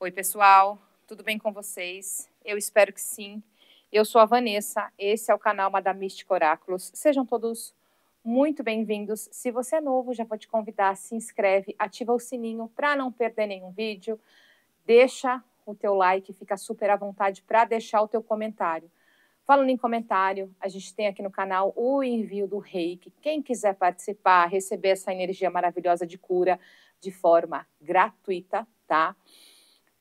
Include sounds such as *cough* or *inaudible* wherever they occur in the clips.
Oi, pessoal, tudo bem com vocês? Eu espero que sim. Eu sou a Vanessa, esse é o canal Madame Mística Oráculos. Sejam todos muito bem-vindos. Se você é novo, já vou te convidar, se inscreve, ativa o sininho para não perder nenhum vídeo. Deixa o teu like, fica super à vontade para deixar o teu comentário. Falando em comentário, a gente tem aqui no canal o envio do reiki. Quem quiser participar, receber essa energia maravilhosa de cura de forma gratuita, tá?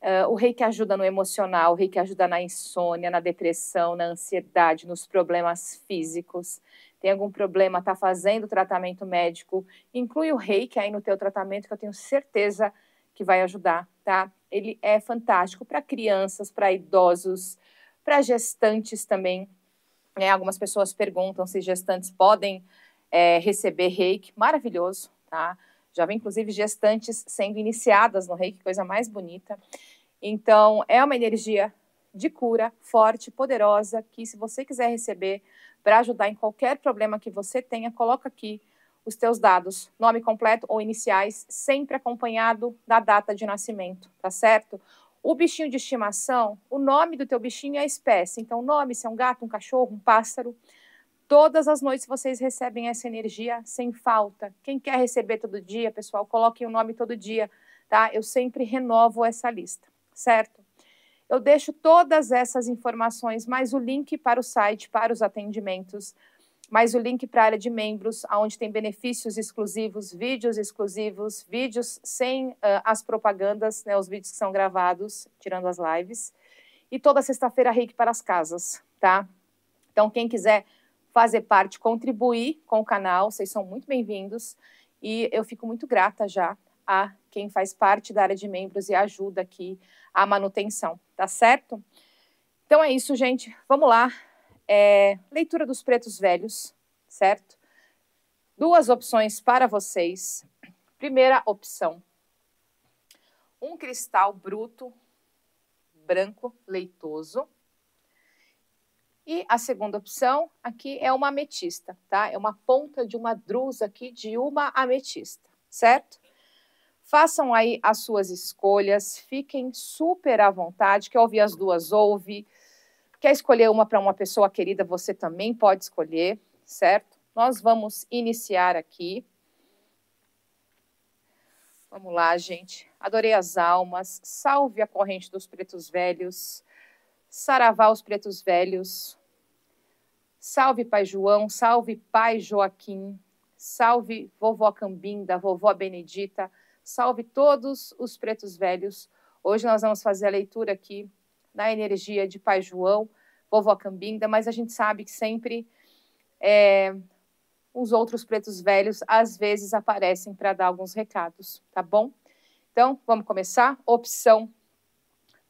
Uh, o reiki ajuda no emocional, o reiki ajuda na insônia, na depressão, na ansiedade, nos problemas físicos. Tem algum problema, está fazendo tratamento médico, inclui o reiki aí no teu tratamento, que eu tenho certeza que vai ajudar, tá? Ele é fantástico para crianças, para idosos, para gestantes também. É, algumas pessoas perguntam se gestantes podem é, receber reiki, maravilhoso, tá? Já vi, inclusive, gestantes sendo iniciadas no reiki, coisa mais bonita. Então, é uma energia de cura forte, poderosa, que se você quiser receber para ajudar em qualquer problema que você tenha, coloca aqui os teus dados, nome completo ou iniciais, sempre acompanhado da data de nascimento, tá certo? O bichinho de estimação, o nome do teu bichinho é a espécie. Então, o nome, se é um gato, um cachorro, um pássaro, Todas as noites vocês recebem essa energia sem falta. Quem quer receber todo dia, pessoal, coloquem o nome todo dia, tá? Eu sempre renovo essa lista, certo? Eu deixo todas essas informações, mais o link para o site, para os atendimentos, mais o link para a área de membros, onde tem benefícios exclusivos, vídeos exclusivos, vídeos sem uh, as propagandas, né, os vídeos que são gravados, tirando as lives. E toda sexta-feira, reiki para as casas, tá? Então, quem quiser fazer parte, contribuir com o canal, vocês são muito bem-vindos e eu fico muito grata já a quem faz parte da área de membros e ajuda aqui a manutenção, tá certo? Então é isso, gente. Vamos lá. É, leitura dos pretos velhos, certo? Duas opções para vocês. Primeira opção: um cristal bruto, branco, leitoso e a segunda opção aqui é uma ametista, tá? É uma ponta de uma drusa aqui de uma ametista, certo? Façam aí as suas escolhas, fiquem super à vontade. Quer ouvir as duas, ouve. Quer escolher uma para uma pessoa querida, você também pode escolher, certo? Nós vamos iniciar aqui. Vamos lá, gente. Adorei as almas. Salve a corrente dos pretos velhos. Saravá os pretos velhos. Salve Pai João, salve Pai Joaquim, salve vovó Cambinda, vovó Benedita, salve todos os pretos velhos. Hoje nós vamos fazer a leitura aqui na energia de Pai João, vovó Cambinda, mas a gente sabe que sempre é, os outros pretos velhos às vezes aparecem para dar alguns recados, tá bom? Então, vamos começar. Opção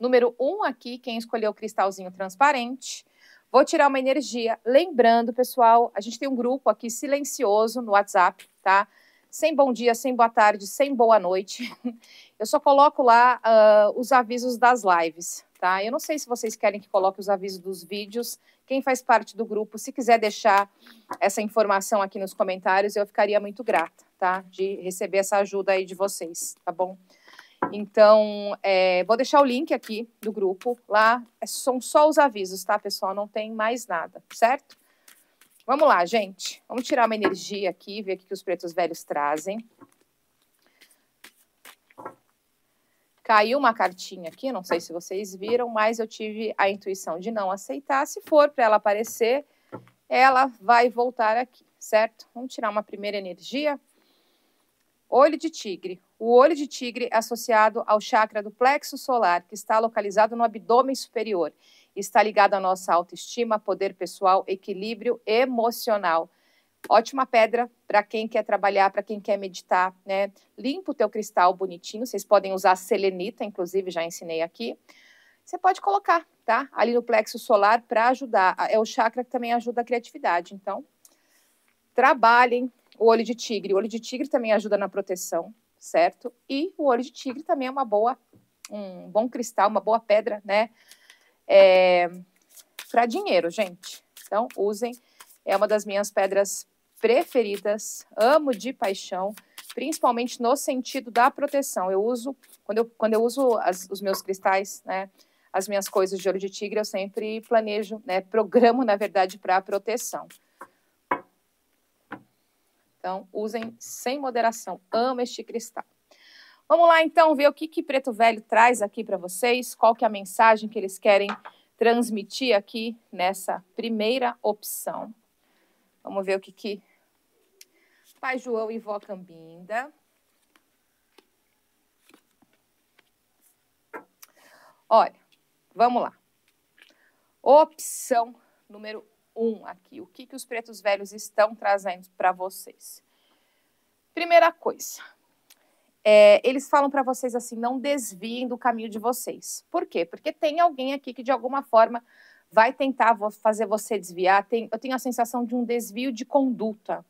Número um aqui, quem escolheu o cristalzinho transparente. Vou tirar uma energia. Lembrando, pessoal, a gente tem um grupo aqui silencioso no WhatsApp, tá? Sem bom dia, sem boa tarde, sem boa noite. *laughs* Eu só coloco lá uh, os avisos das lives, tá? Eu não sei se vocês querem que coloque os avisos dos vídeos. Quem faz parte do grupo, se quiser deixar essa informação aqui nos comentários, eu ficaria muito grata, tá? De receber essa ajuda aí de vocês, tá bom? Então, é, vou deixar o link aqui do grupo. Lá é, são só os avisos, tá, pessoal? Não tem mais nada, certo? Vamos lá, gente. Vamos tirar uma energia aqui, ver o que os pretos velhos trazem. Caiu uma cartinha aqui, não sei se vocês viram, mas eu tive a intuição de não aceitar. Se for para ela aparecer, ela vai voltar aqui, certo? Vamos tirar uma primeira energia. Olho de tigre. O olho de tigre é associado ao chakra do plexo solar, que está localizado no abdômen superior. Está ligado à nossa autoestima, poder pessoal, equilíbrio emocional. Ótima pedra para quem quer trabalhar, para quem quer meditar, né? Limpa o teu cristal bonitinho. Vocês podem usar selenita, inclusive já ensinei aqui. Você pode colocar, tá? Ali no plexo solar para ajudar. É o chakra que também ajuda a criatividade. Então, trabalhem, o olho de tigre. O olho de tigre também ajuda na proteção, certo? E o olho de tigre também é uma boa, um bom cristal, uma boa pedra, né? É, para dinheiro, gente. Então, usem. É uma das minhas pedras preferidas. Amo de paixão. principalmente no sentido da proteção. Eu uso, quando eu, quando eu uso as, os meus cristais, né, as minhas coisas de olho de tigre, eu sempre planejo, né, programo, na verdade, para proteção. Então, usem sem moderação. Amo este cristal. Vamos lá, então, ver o que, que Preto Velho traz aqui para vocês, qual que é a mensagem que eles querem transmitir aqui nessa primeira opção. Vamos ver o que, que Pai João e Vó Cambinda. Olha, vamos lá. Opção número um aqui. O que, que os pretos velhos estão trazendo para vocês? Primeira coisa, é, eles falam para vocês assim: não desviem do caminho de vocês. Por quê? Porque tem alguém aqui que de alguma forma vai tentar fazer você desviar. Tem, eu tenho a sensação de um desvio de conduta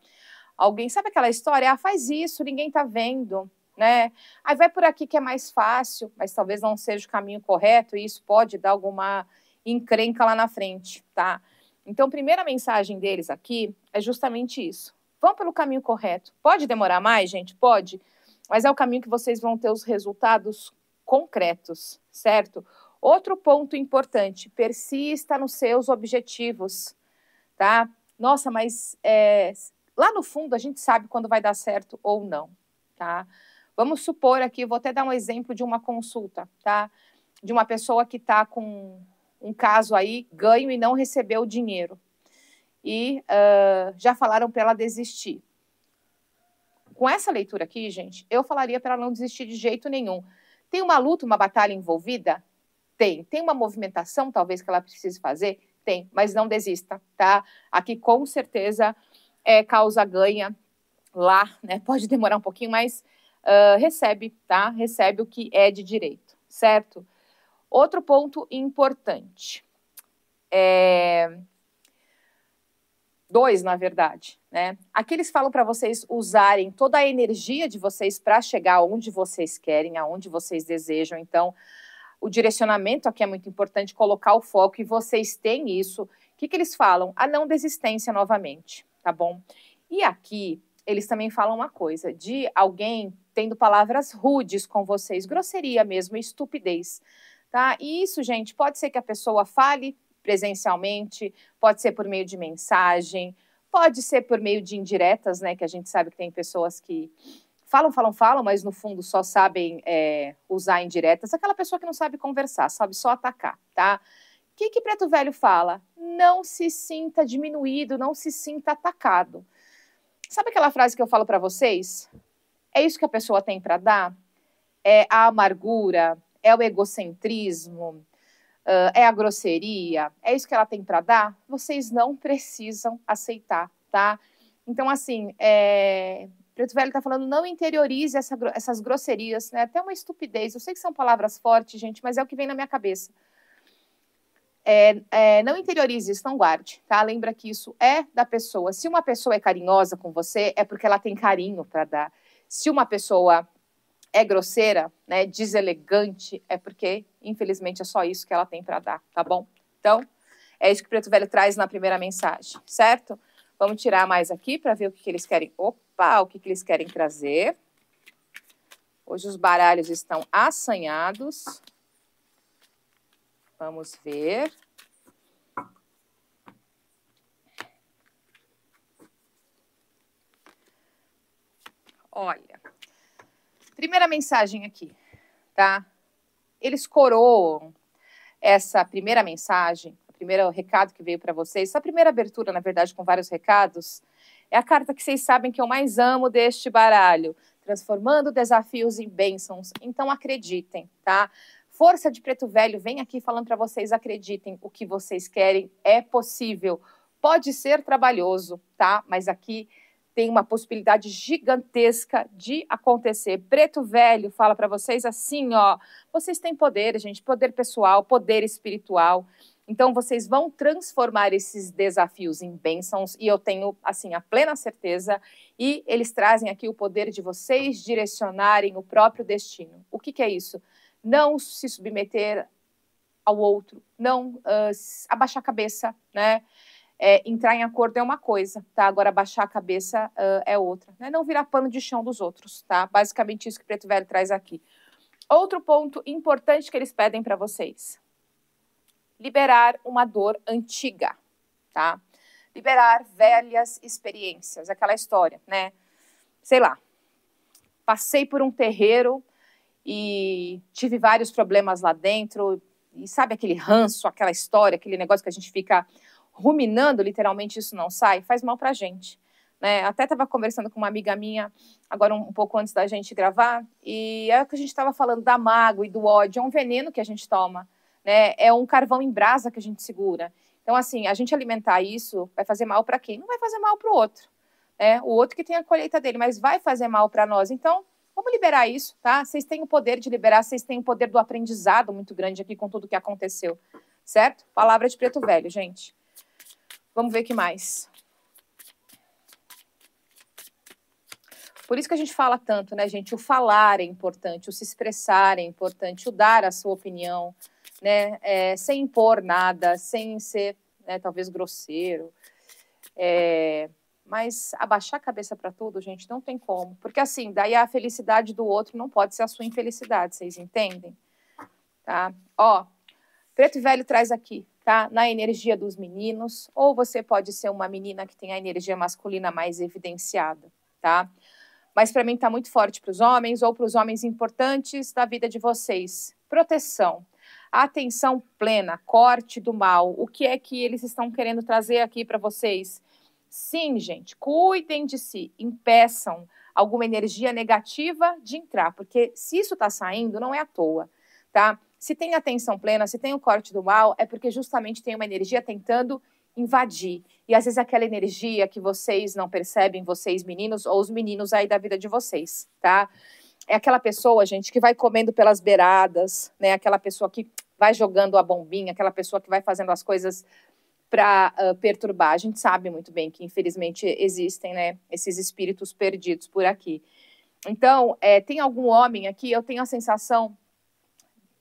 alguém, sabe aquela história? Ah, faz isso, ninguém tá vendo, né? Aí vai por aqui que é mais fácil, mas talvez não seja o caminho correto e isso pode dar alguma encrenca lá na frente, tá? Então, primeira mensagem deles aqui é justamente isso. Vão pelo caminho correto. Pode demorar mais, gente? Pode. Mas é o caminho que vocês vão ter os resultados concretos, certo? Outro ponto importante: persista nos seus objetivos, tá? Nossa, mas é, Lá no fundo, a gente sabe quando vai dar certo ou não, tá? Vamos supor aqui, vou até dar um exemplo de uma consulta, tá? De uma pessoa que está com um caso aí, ganho e não recebeu o dinheiro. E uh, já falaram para ela desistir. Com essa leitura aqui, gente, eu falaria para ela não desistir de jeito nenhum. Tem uma luta, uma batalha envolvida? Tem. Tem uma movimentação, talvez, que ela precise fazer? Tem. Mas não desista, tá? Aqui, com certeza, é, causa ganha lá, né? Pode demorar um pouquinho, mas uh, recebe, tá? Recebe o que é de direito, certo? Outro ponto importante. É... Dois, na verdade, né? Aqui eles falam para vocês usarem toda a energia de vocês para chegar onde vocês querem, aonde vocês desejam. Então, o direcionamento aqui é muito importante, colocar o foco, e vocês têm isso. O que, que eles falam? A não desistência novamente tá bom? E aqui eles também falam uma coisa de alguém tendo palavras rudes com vocês, grosseria mesmo, estupidez, tá? E isso, gente, pode ser que a pessoa fale presencialmente, pode ser por meio de mensagem, pode ser por meio de indiretas, né? Que a gente sabe que tem pessoas que falam, falam, falam, mas no fundo só sabem é, usar indiretas. Aquela pessoa que não sabe conversar, sabe só atacar, tá? O que, que Preto Velho fala? Não se sinta diminuído, não se sinta atacado. Sabe aquela frase que eu falo para vocês? É isso que a pessoa tem para dar? É a amargura? É o egocentrismo? Uh, é a grosseria? É isso que ela tem para dar? Vocês não precisam aceitar, tá? Então, assim, é... Preto Velho está falando, não interiorize essa, essas grosserias, né? Até uma estupidez. Eu sei que são palavras fortes, gente, mas é o que vem na minha cabeça. É, é, não interiorize isso, não guarde, tá? Lembra que isso é da pessoa. Se uma pessoa é carinhosa com você, é porque ela tem carinho para dar. Se uma pessoa é grosseira, né, deselegante, é porque, infelizmente, é só isso que ela tem para dar, tá bom? Então, é isso que o Preto Velho traz na primeira mensagem, certo? Vamos tirar mais aqui para ver o que, que, eles querem. Opa, o que, que eles querem trazer. Hoje os baralhos estão assanhados. Vamos ver. Olha, primeira mensagem aqui, tá? Eles coroam essa primeira mensagem, o primeiro recado que veio para vocês, essa primeira abertura, na verdade, com vários recados, é a carta que vocês sabem que eu mais amo deste baralho, transformando desafios em bênçãos. Então acreditem, tá? Força de Preto Velho vem aqui falando para vocês, acreditem, o que vocês querem é possível. Pode ser trabalhoso, tá? Mas aqui tem uma possibilidade gigantesca de acontecer. Preto Velho fala para vocês assim, ó, vocês têm poder, gente, poder pessoal, poder espiritual. Então vocês vão transformar esses desafios em bênçãos e eu tenho assim a plena certeza e eles trazem aqui o poder de vocês direcionarem o próprio destino. O que, que é isso? não se submeter ao outro, não uh, abaixar a cabeça, né? É, entrar em acordo é uma coisa, tá? Agora baixar a cabeça uh, é outra. Né? Não virar pano de chão dos outros, tá? Basicamente isso que Preto Velho traz aqui. Outro ponto importante que eles pedem para vocês: liberar uma dor antiga, tá? Liberar velhas experiências, aquela história, né? Sei lá, passei por um terreiro e tive vários problemas lá dentro, e sabe aquele ranço, aquela história, aquele negócio que a gente fica ruminando, literalmente isso não sai, faz mal pra gente. Né? Até estava conversando com uma amiga minha, agora um, um, pouco antes da gente gravar, e é que a gente estava falando da mágoa e do ódio, é um veneno que a gente toma, né? é um carvão em brasa que a gente segura. Então, assim, a gente alimentar isso vai fazer mal para quem? Não vai fazer mal para o outro. Né? O outro que tem a colheita dele, mas vai fazer mal para nós. Então, Vamos liberar isso, tá? Vocês têm o poder de liberar, vocês têm o poder do aprendizado muito grande aqui com tudo que aconteceu, certo? Palavra de preto velho, gente. Vamos ver o que mais. Por isso que a gente fala tanto, né, gente? O falar é importante, o se expressar é importante, o dar a sua opinião, né? É, sem impor nada, sem ser, né, talvez grosseiro. É, mas abaixar a cabeça para tudo, gente, não tem como. Porque assim, daí a felicidade do outro não pode ser a sua infelicidade, vocês entendem? Tá? Ó, Preto Velho traz aqui, tá? Na energia dos meninos, ou você pode ser uma menina que tem a energia masculina mais evidenciada, tá? Mas para mim tá muito forte para os homens ou para os homens importantes da vida de vocês. Proteção, atenção plena, corte do mal. O que é que eles estão querendo trazer aqui para vocês? Sim, gente, cuidem de si, impeçam alguma energia negativa de entrar, porque se isso está saindo, não é à toa, tá? Se tem atenção plena, se tem o corte do mal, é porque justamente tem uma energia tentando invadir. E às vezes aquela energia que vocês não percebem, vocês meninos, ou os meninos aí da vida de vocês, tá? É aquela pessoa, gente, que vai comendo pelas beiradas, né? Aquela pessoa que vai jogando a bombinha, aquela pessoa que vai fazendo as coisas para uh, perturbar. A gente sabe muito bem que, infelizmente, existem né, esses espíritos perdidos por aqui. Então, é, tem algum homem aqui, eu tenho a sensação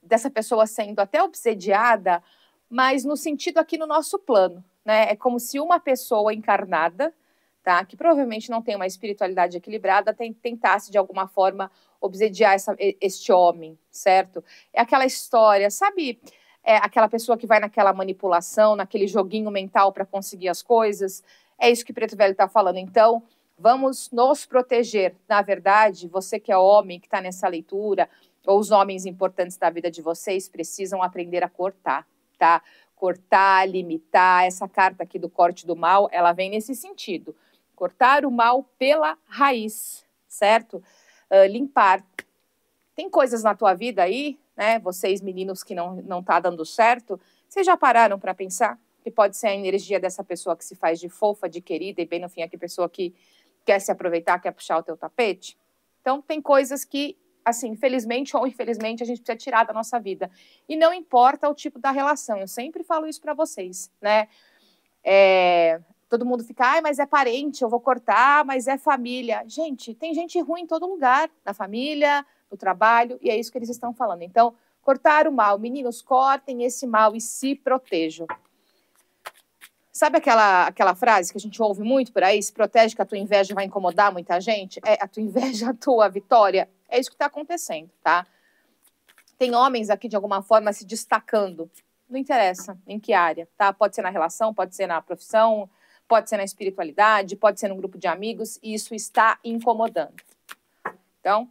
dessa pessoa sendo até obsediada, mas no sentido aqui no nosso plano. Né? É como se uma pessoa encarnada, tá, que provavelmente não tem uma espiritualidade equilibrada, tentasse de alguma forma obsediar essa, este homem, certo? É aquela história, sabe? é aquela pessoa que vai naquela manipulação, naquele joguinho mental para conseguir as coisas. É isso que Preto Velho está falando. Então, vamos nos proteger. Na verdade, você que é homem, que está nessa leitura, ou os homens importantes da vida de vocês, precisam aprender a cortar, tá? Cortar, limitar. Essa carta aqui do corte do mal, ela vem nesse sentido. Cortar o mal pela raiz, certo? Uh, limpar. Tem coisas na tua vida aí né? Vocês meninos que não não tá dando certo, vocês já pararam para pensar que pode ser a energia dessa pessoa que se faz de fofa, de querida e bem no fim é que pessoa que quer se aproveitar, quer puxar o teu tapete? Então tem coisas que assim, felizmente ou infelizmente a gente precisa tirar da nossa vida. E não importa o tipo da relação, eu sempre falo isso para vocês, né? É, todo mundo fica, ai, mas é parente, eu vou cortar, mas é família. Gente, tem gente ruim em todo lugar, na família, no trabalho, e é isso que eles estão falando. Então, cortar o mal. Meninos, cortem esse mal e se protejam. Sabe aquela, aquela frase que a gente ouve muito por aí? Se protege que a tua inveja vai incomodar muita gente? É a tua inveja, a tua vitória. É isso que está acontecendo, tá? Tem homens aqui, de alguma forma, se destacando. Não interessa em que área, tá? Pode ser na relação, pode ser na profissão, pode ser na espiritualidade, pode ser num grupo de amigos, e isso está incomodando. Então,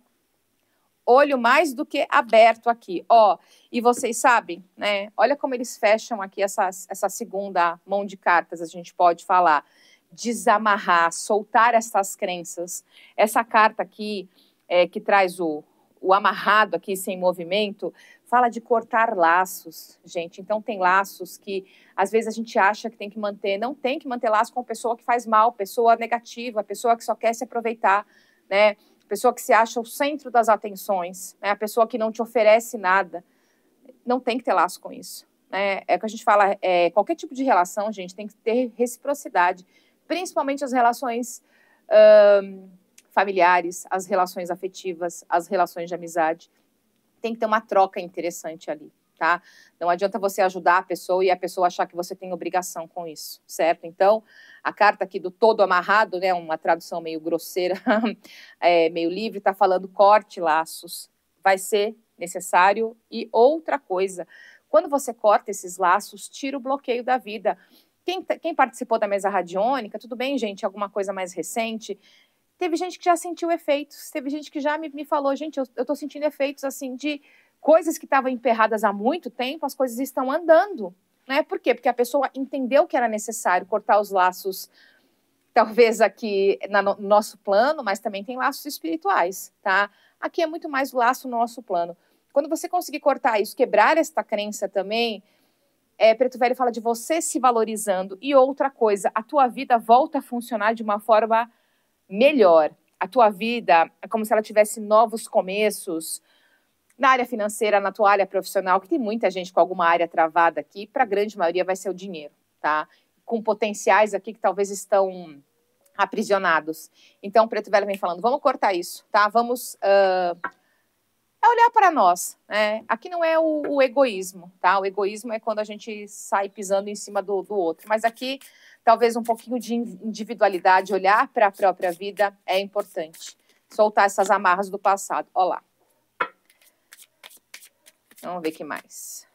olho mais do que aberto aqui, ó. E vocês sabem, né? Olha como eles fecham aqui essa, essa segunda mão de cartas, a gente pode falar. Desamarrar, soltar essas crenças. Essa carta aqui, é, que traz o, o amarrado aqui sem movimento, fala de cortar laços, gente. Então, tem laços que às vezes a gente acha que tem que manter. Não tem que manter laço com pessoa que faz mal, pessoa negativa, pessoa que só quer se aproveitar, né? pessoa que se acha o centro das atenções, né? a pessoa que não te oferece nada, não tem que ter laço com isso. Né? É que a gente fala, é, qualquer tipo de relação, gente, tem que ter reciprocidade, principalmente as relações familiares, as relações afetivas, as relações de amizade. Tem que ter uma troca interessante ali. tá? Não adianta você ajudar a pessoa e a pessoa achar que você tem obrigação com isso, certo? Então, a carta aqui do todo amarrado, né, uma tradução meio grosseira, *laughs* é, meio livre, está falando corte laços. Vai ser necessário. E outra coisa, quando você corta esses laços, tira o bloqueio da vida. Quem, quem participou da mesa radiônica, tudo bem, gente, alguma coisa mais recente, teve gente que já sentiu efeitos, teve gente que já me, me falou, gente, eu, eu tô sentindo efeitos, assim, de coisas que estavam emperradas há muito tempo, as coisas estão andando, né? Por quê? Porque a pessoa entendeu que era necessário cortar os laços, talvez aqui no nosso plano, mas também tem laços espirituais, tá? Aqui é muito mais laço no nosso plano. Quando você conseguir cortar isso, quebrar esta crença também, é, Preto Velho fala de você se valorizando. E outra coisa, a tua vida volta a funcionar de uma forma melhor. A tua vida é como se ela tivesse novos começos, na área financeira, na tua área profissional, que tem muita gente com alguma área travada aqui, para a grande maioria vai ser o dinheiro, tá? Com potenciais aqui que talvez estão aprisionados. Então, o Preto Velho vem falando, vamos cortar isso, tá? Vamos uh, é olhar para nós, né? Aqui não é o, o, egoísmo, tá? O egoísmo é quando a gente sai pisando em cima do, do outro. Mas aqui, talvez um pouquinho de individualidade, olhar para a própria vida é importante. Soltar essas amarras do passado. Olha lá. Vamos ver que mais.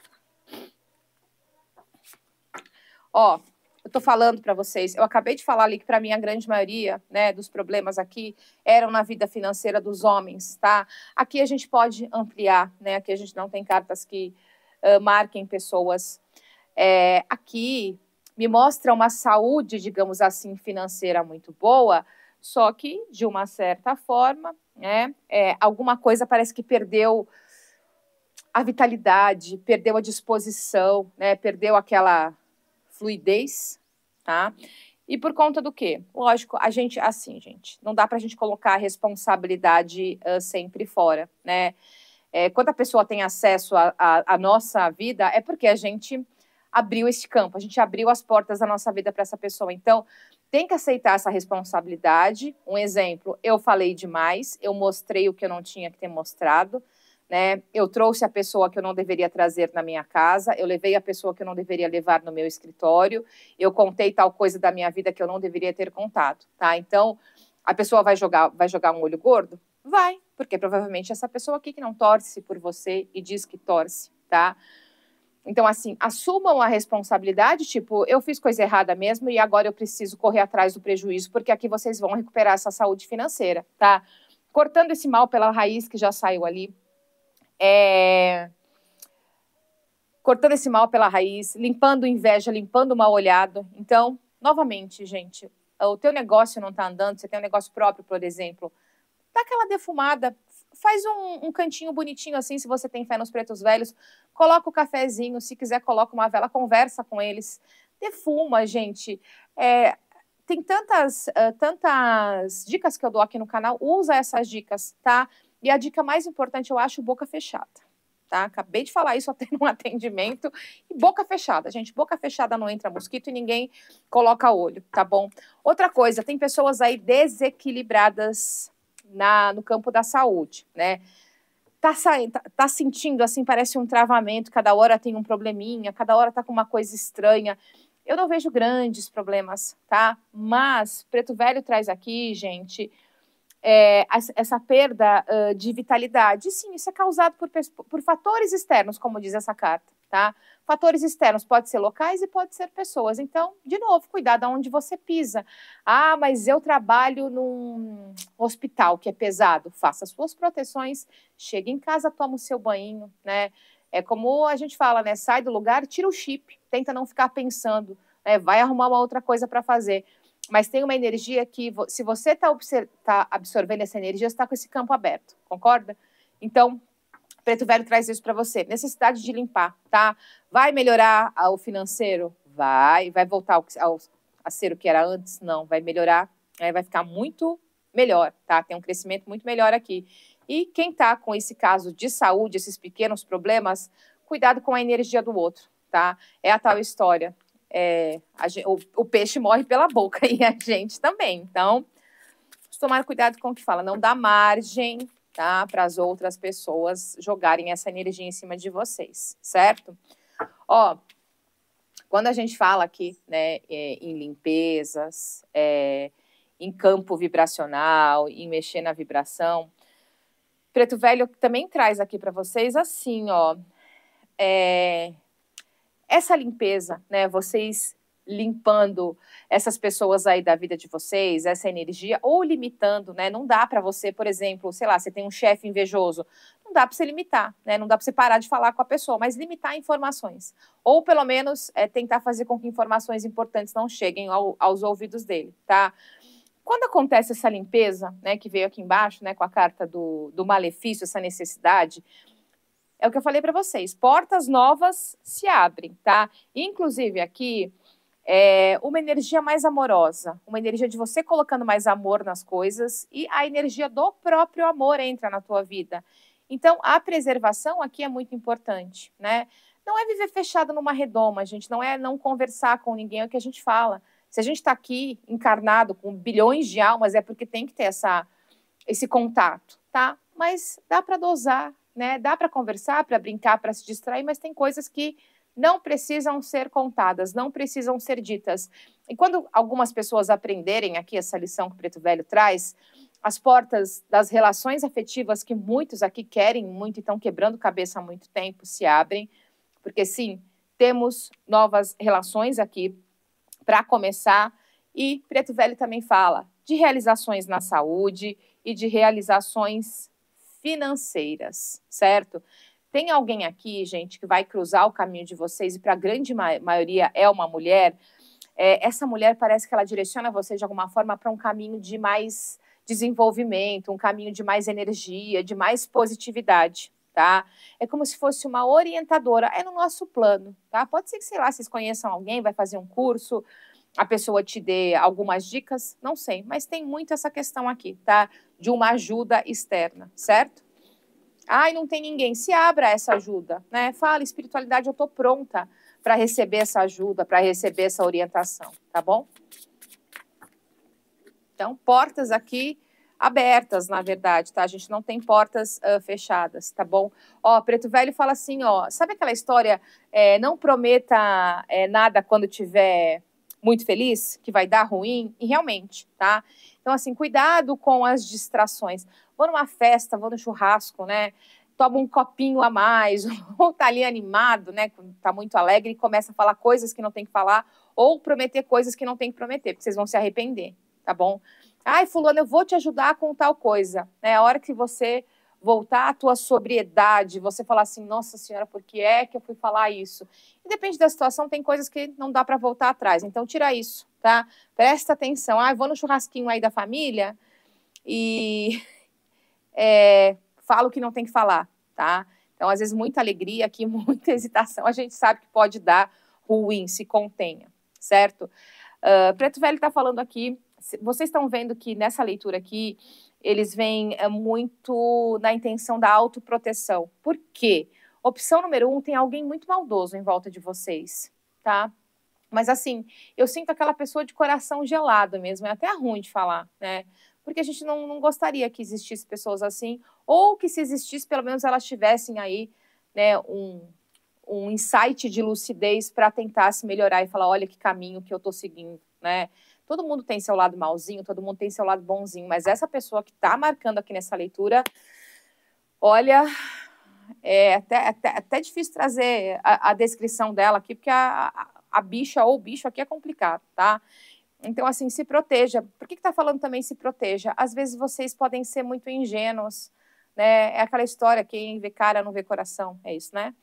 Ó, eu estou falando para vocês, eu acabei de falar ali que para mim a grande maioria, né, dos problemas aqui eram na vida financeira dos homens, tá? Aqui a gente pode ampliar, né? Aqui a gente não tem cartas que uh, marquem pessoas. É, aqui me mostra uma saúde, digamos assim, financeira muito boa, só que de uma certa forma, né, é, alguma coisa parece que perdeu a vitalidade, perdeu a disposição, né? Perdeu aquela fluidez, tá? E por conta do quê? Lógico, a gente, assim, gente, não dá para a gente colocar a responsabilidade uh, sempre fora, né? É, quando a pessoa tem acesso à nossa vida, é porque a gente abriu esse campo, a gente abriu as portas da nossa vida para essa pessoa. Então, tem que aceitar essa responsabilidade. Um exemplo, eu falei demais, eu mostrei o que eu não tinha que ter mostrado né? Eu trouxe a pessoa que eu não deveria trazer na minha casa, eu levei a pessoa que eu não deveria levar no meu escritório, eu contei tal coisa da minha vida que eu não deveria ter contado, tá? Então, a pessoa vai jogar, vai jogar um olho gordo? Vai, porque provavelmente essa pessoa aqui que não torce por você e diz que torce, tá? Então, assim, assumam a responsabilidade, tipo, eu fiz coisa errada mesmo e agora eu preciso correr atrás do prejuízo, porque aqui vocês vão recuperar essa saúde financeira, tá? Cortando esse mal pela raiz que já saiu ali, é, cortando esse mal pela raiz, limpando inveja, limpando o mal olhado. Então, novamente, gente, o teu negócio não está andando, você tem um negócio próprio, por exemplo, dá aquela defumada, faz um, um, cantinho bonitinho assim, se você tem fé nos pretos velhos, coloca o cafezinho, se quiser coloca uma vela, conversa com eles, defuma, gente. É, tem tantas, uh, tantas dicas que eu dou aqui no canal, usa essas dicas, tá? E a dica mais importante, eu acho, boca fechada. Tá? Acabei de falar isso *laughs* até no atendimento. E boca fechada, gente. Boca fechada não entra mosquito e ninguém coloca olho, tá bom? Outra coisa, tem pessoas aí desequilibradas na, no campo da saúde, né? Tá, tá, tá sentindo assim, parece um travamento, cada hora tem um probleminha, cada hora tá com uma coisa estranha. Eu não vejo grandes problemas, tá? Mas Preto Velho traz aqui, gente, é, essa perda uh, de vitalidade. sim, isso é causado por, por fatores externos, como diz essa carta, tá? Fatores externos pode ser locais e pode ser pessoas. Então, de novo, cuidado aonde você pisa. Ah, mas eu trabalho num hospital que é pesado. Faça suas proteções, chegue em casa, toma o seu banho, né? É como a gente fala, né? Sai do lugar, tira o chip, tenta não ficar pensando, né? Vai arrumar uma outra coisa para fazer mas tem uma energia que, se você está tá absorvendo essa energia, você está com esse campo aberto, concorda? Então, Preto Velho traz isso para você. Necessidade de limpar, tá? Vai melhorar o financeiro? Vai. Vai voltar ao, ao, a ser o que era antes? Não. Vai melhorar, é, vai ficar muito melhor, tá? Tem um crescimento muito melhor aqui. E quem está com esse caso de saúde, esses pequenos problemas, cuidado com a energia do outro, tá? É a tal história é, gente, o, o, peixe morre pela boca *laughs* e a gente também. Então, tomar cuidado com o que fala, não dá margem tá? Para as outras pessoas jogarem essa energia em cima de vocês, certo? Ó, quando a gente fala aqui, né, é, em limpezas, é, em campo vibracional, em mexer na vibração, Preto Velho também traz aqui para vocês assim, ó, é, essa limpeza, né, vocês limpando essas pessoas aí da vida de vocês, essa energia, ou limitando, né? Não dá para você, por exemplo, sei lá, você tem um chefe invejoso, não dá para você limitar, né? Não dá para você parar de falar com a pessoa, mas limitar informações, ou pelo menos é, tentar fazer com que informações importantes não cheguem ao, aos ouvidos dele, tá? Quando acontece essa limpeza, né, que veio aqui embaixo, né, com a carta do, do malefício, essa necessidade, é o que eu falei para vocês, portas novas se abrem, tá? Inclusive aqui é, uma energia mais amorosa, uma energia de você colocando mais amor nas coisas e a energia do próprio amor entra na tua vida. Então, a preservação aqui é muito importante, né? Não é viver fechado numa redoma, gente, não é não conversar com ninguém, é o que a gente fala. Se a gente está aqui encarnado com bilhões de almas, é porque tem que ter essa, esse contato, tá? Mas dá para dosar, né? Dá para conversar, para brincar, para se distrair, mas tem coisas que não precisam ser contadas, não precisam ser ditas. E quando algumas pessoas aprenderem aqui essa lição que o Preto Velho traz, as portas das relações afetivas que muitos aqui querem muito e estão quebrando cabeça há muito tempo se abrem, porque sim, temos novas relações aqui para começar. E Preto Velho também fala de realizações na saúde e de realizações financeiras, certo? Tem alguém aqui, gente, que vai cruzar o caminho de vocês e para a grande ma maioria é uma mulher. É, essa mulher parece que ela direciona você de alguma forma para um caminho de mais desenvolvimento, um caminho de mais energia, de mais positividade, tá? É como se fosse uma orientadora, é no nosso plano, tá? Pode ser que, sei lá, vocês conheçam alguém, vai fazer um curso, a pessoa te dê algumas dicas, não sei, mas tem muito essa questão aqui, tá? De uma ajuda externa, certo? Ai, não tem ninguém. Se abra essa ajuda, né? Fala, espiritualidade, eu estou pronta para receber essa ajuda, para receber essa orientação, tá bom? Então, portas aqui abertas, na verdade, tá? A gente não tem portas uh, fechadas, tá bom? Ó, Preto Velho fala assim, ó, sabe aquela história, é, não prometa é, nada quando tiver muito feliz, que vai dar ruim, e realmente, tá? Então, assim, cuidado com as distrações vou numa festa, vou no churrasco, né? Toma um copinho a mais, *laughs* ou tá ali animado, né? Tá muito alegre e começa a falar coisas que não tem que falar, ou prometer coisas que não tem que prometer, porque vocês vão se arrepender, tá bom? Ai, fulano, eu vou te ajudar com tal coisa. É a hora que você voltar à tua sobriedade, você falar assim, nossa senhora, por que é que eu fui falar isso? Independe da situação, tem coisas que não dá para voltar atrás. Então, tira isso, tá? Presta atenção. Ah, vou no churrasquinho aí da família e *laughs* é, fala o que não tem que falar, tá? Então, às vezes, muita alegria aqui, *laughs* muita hesitação, a gente sabe que pode dar ruim, se contenha, certo? Uh, Preto Velho está falando aqui, vocês estão vendo que nessa leitura aqui, eles vêm é, muito na intenção da autoproteção. Por quê? Opção número um, tem alguém muito maldoso em volta de vocês, tá? Mas assim, eu sinto aquela pessoa de coração gelado mesmo, é até ruim de falar, né? porque a gente não, não gostaria que existisse pessoas assim, ou que se existisse, pelo menos elas tivessem aí né, um, um insight de lucidez para tentar se melhorar e falar, olha que caminho que eu estou seguindo, né? Todo mundo tem seu lado malzinho, todo mundo tem seu lado bonzinho, mas essa pessoa que está marcando aqui nessa leitura, olha, é até, até, até difícil trazer a, a, descrição dela aqui, porque a, a, a bicha ou o bicho aqui é complicado, tá? Então, assim, se proteja. Por que está falando também se proteja? Às vezes vocês podem ser muito ingênuos, né? É aquela história, quem vê cara não vê coração, é isso, né?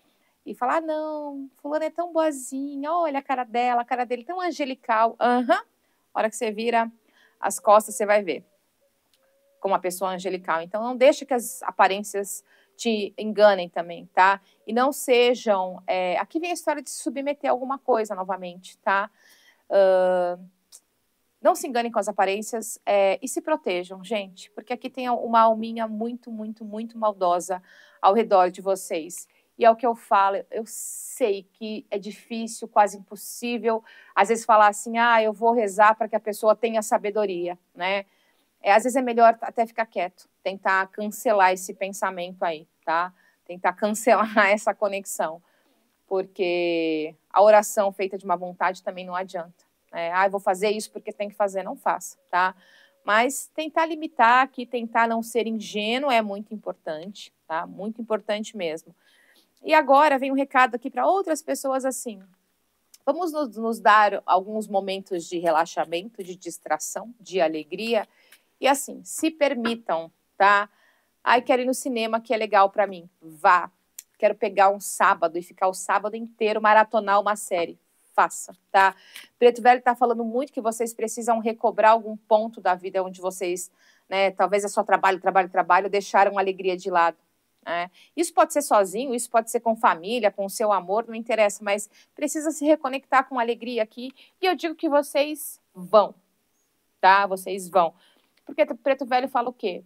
E falar, ah, não, fulano é tão boazinha, olha a cara dela, a cara dele tão angelical. Aham, uhum. Hora que você vira as costas, você vai ver como uma pessoa angelical. Então, não deixe que as aparências te enganem também, tá? E não sejam... É... Aqui vem a história de se submeter a alguma coisa novamente, tá? Uh não se enganem com as aparências é, e se protejam, gente, porque aqui tem uma alminha muito, muito, muito maldosa ao redor de vocês. E é o que eu falo, eu sei que é difícil, quase impossível, às vezes falar assim, ah, eu vou rezar para que a pessoa tenha sabedoria, né? é, às vezes é melhor até ficar quieto, tentar cancelar esse pensamento aí, tá? Tentar *laughs* cancelar essa conexão, porque a oração feita de uma vontade também não adianta. É, ah, vou fazer isso porque tem que fazer, não faça, tá? Mas tentar limitar aqui, tentar não ser ingênuo é muito importante, tá? Muito importante mesmo. E agora vem um recado aqui para outras pessoas assim. Vamos nos, nos, dar alguns momentos de relaxamento, de distração, de alegria. E assim, se permitam, tá? Ai, quero ir no cinema, que é legal para mim. Vá. Quero pegar um sábado e ficar o sábado inteiro maratonar uma série faça, tá? Preto Velho está falando muito que vocês precisam recobrar algum ponto da vida onde vocês, né, talvez é só trabalho, trabalho, trabalho, deixaram a alegria de lado. Né? Isso pode ser sozinho, isso pode ser com família, com o seu amor, não interessa, mas precisa se reconectar com alegria aqui. E eu digo que vocês vão, tá? Vocês vão. Porque Preto Velho fala o quê?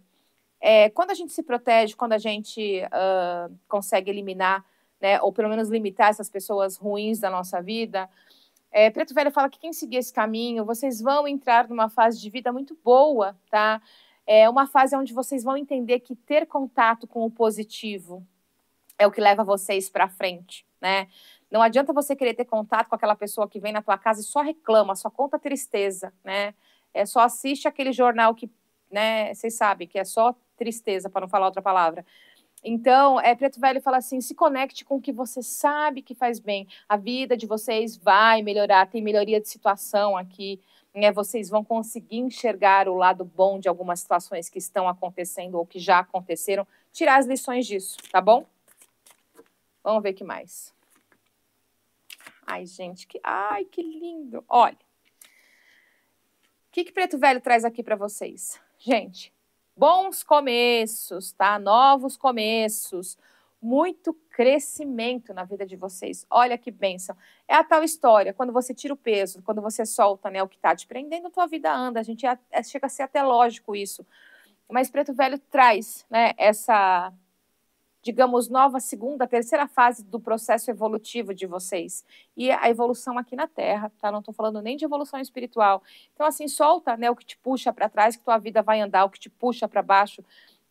É, quando a gente se protege, quando a gente uh, consegue eliminar né, ou pelo menos limitar essas pessoas ruins da nossa vida. É, Preto Velho fala que quem seguir esse caminho, vocês vão entrar numa fase de vida muito boa, tá? É uma fase onde vocês vão entender que ter contato com o positivo é o que leva vocês para frente, né? Não adianta você querer ter contato com aquela pessoa que vem na tua casa e só reclama, só conta tristeza, né? É só assiste aquele jornal que, né, vocês sabem que é só tristeza, para não falar outra palavra. Então, é, Preto Velho fala assim: se conecte com o que você sabe que faz bem. A vida de vocês vai melhorar, tem melhoria de situação aqui. Né? Vocês vão conseguir enxergar o lado bom de algumas situações que estão acontecendo ou que já aconteceram, tirar as lições disso, tá bom? Vamos ver que mais. Ai, gente, que, ai, que lindo. Olha, o que, que Preto Velho traz aqui para vocês? Gente, bons começos, tá? Novos começos, muito crescimento na vida de vocês. Olha que bênção. É a tal história, quando você tira o peso, quando você solta né, o que está te prendendo, tua vida anda. A gente é, é, chega a ser até lógico isso. Mas Preto Velho traz né, essa digamos, nova segunda, terceira fase do processo evolutivo de vocês. E a evolução aqui na Terra, tá? Não estou falando nem de evolução espiritual. Então, assim, solta né, o que te puxa para trás, que tua vida vai andar, o que te puxa para baixo,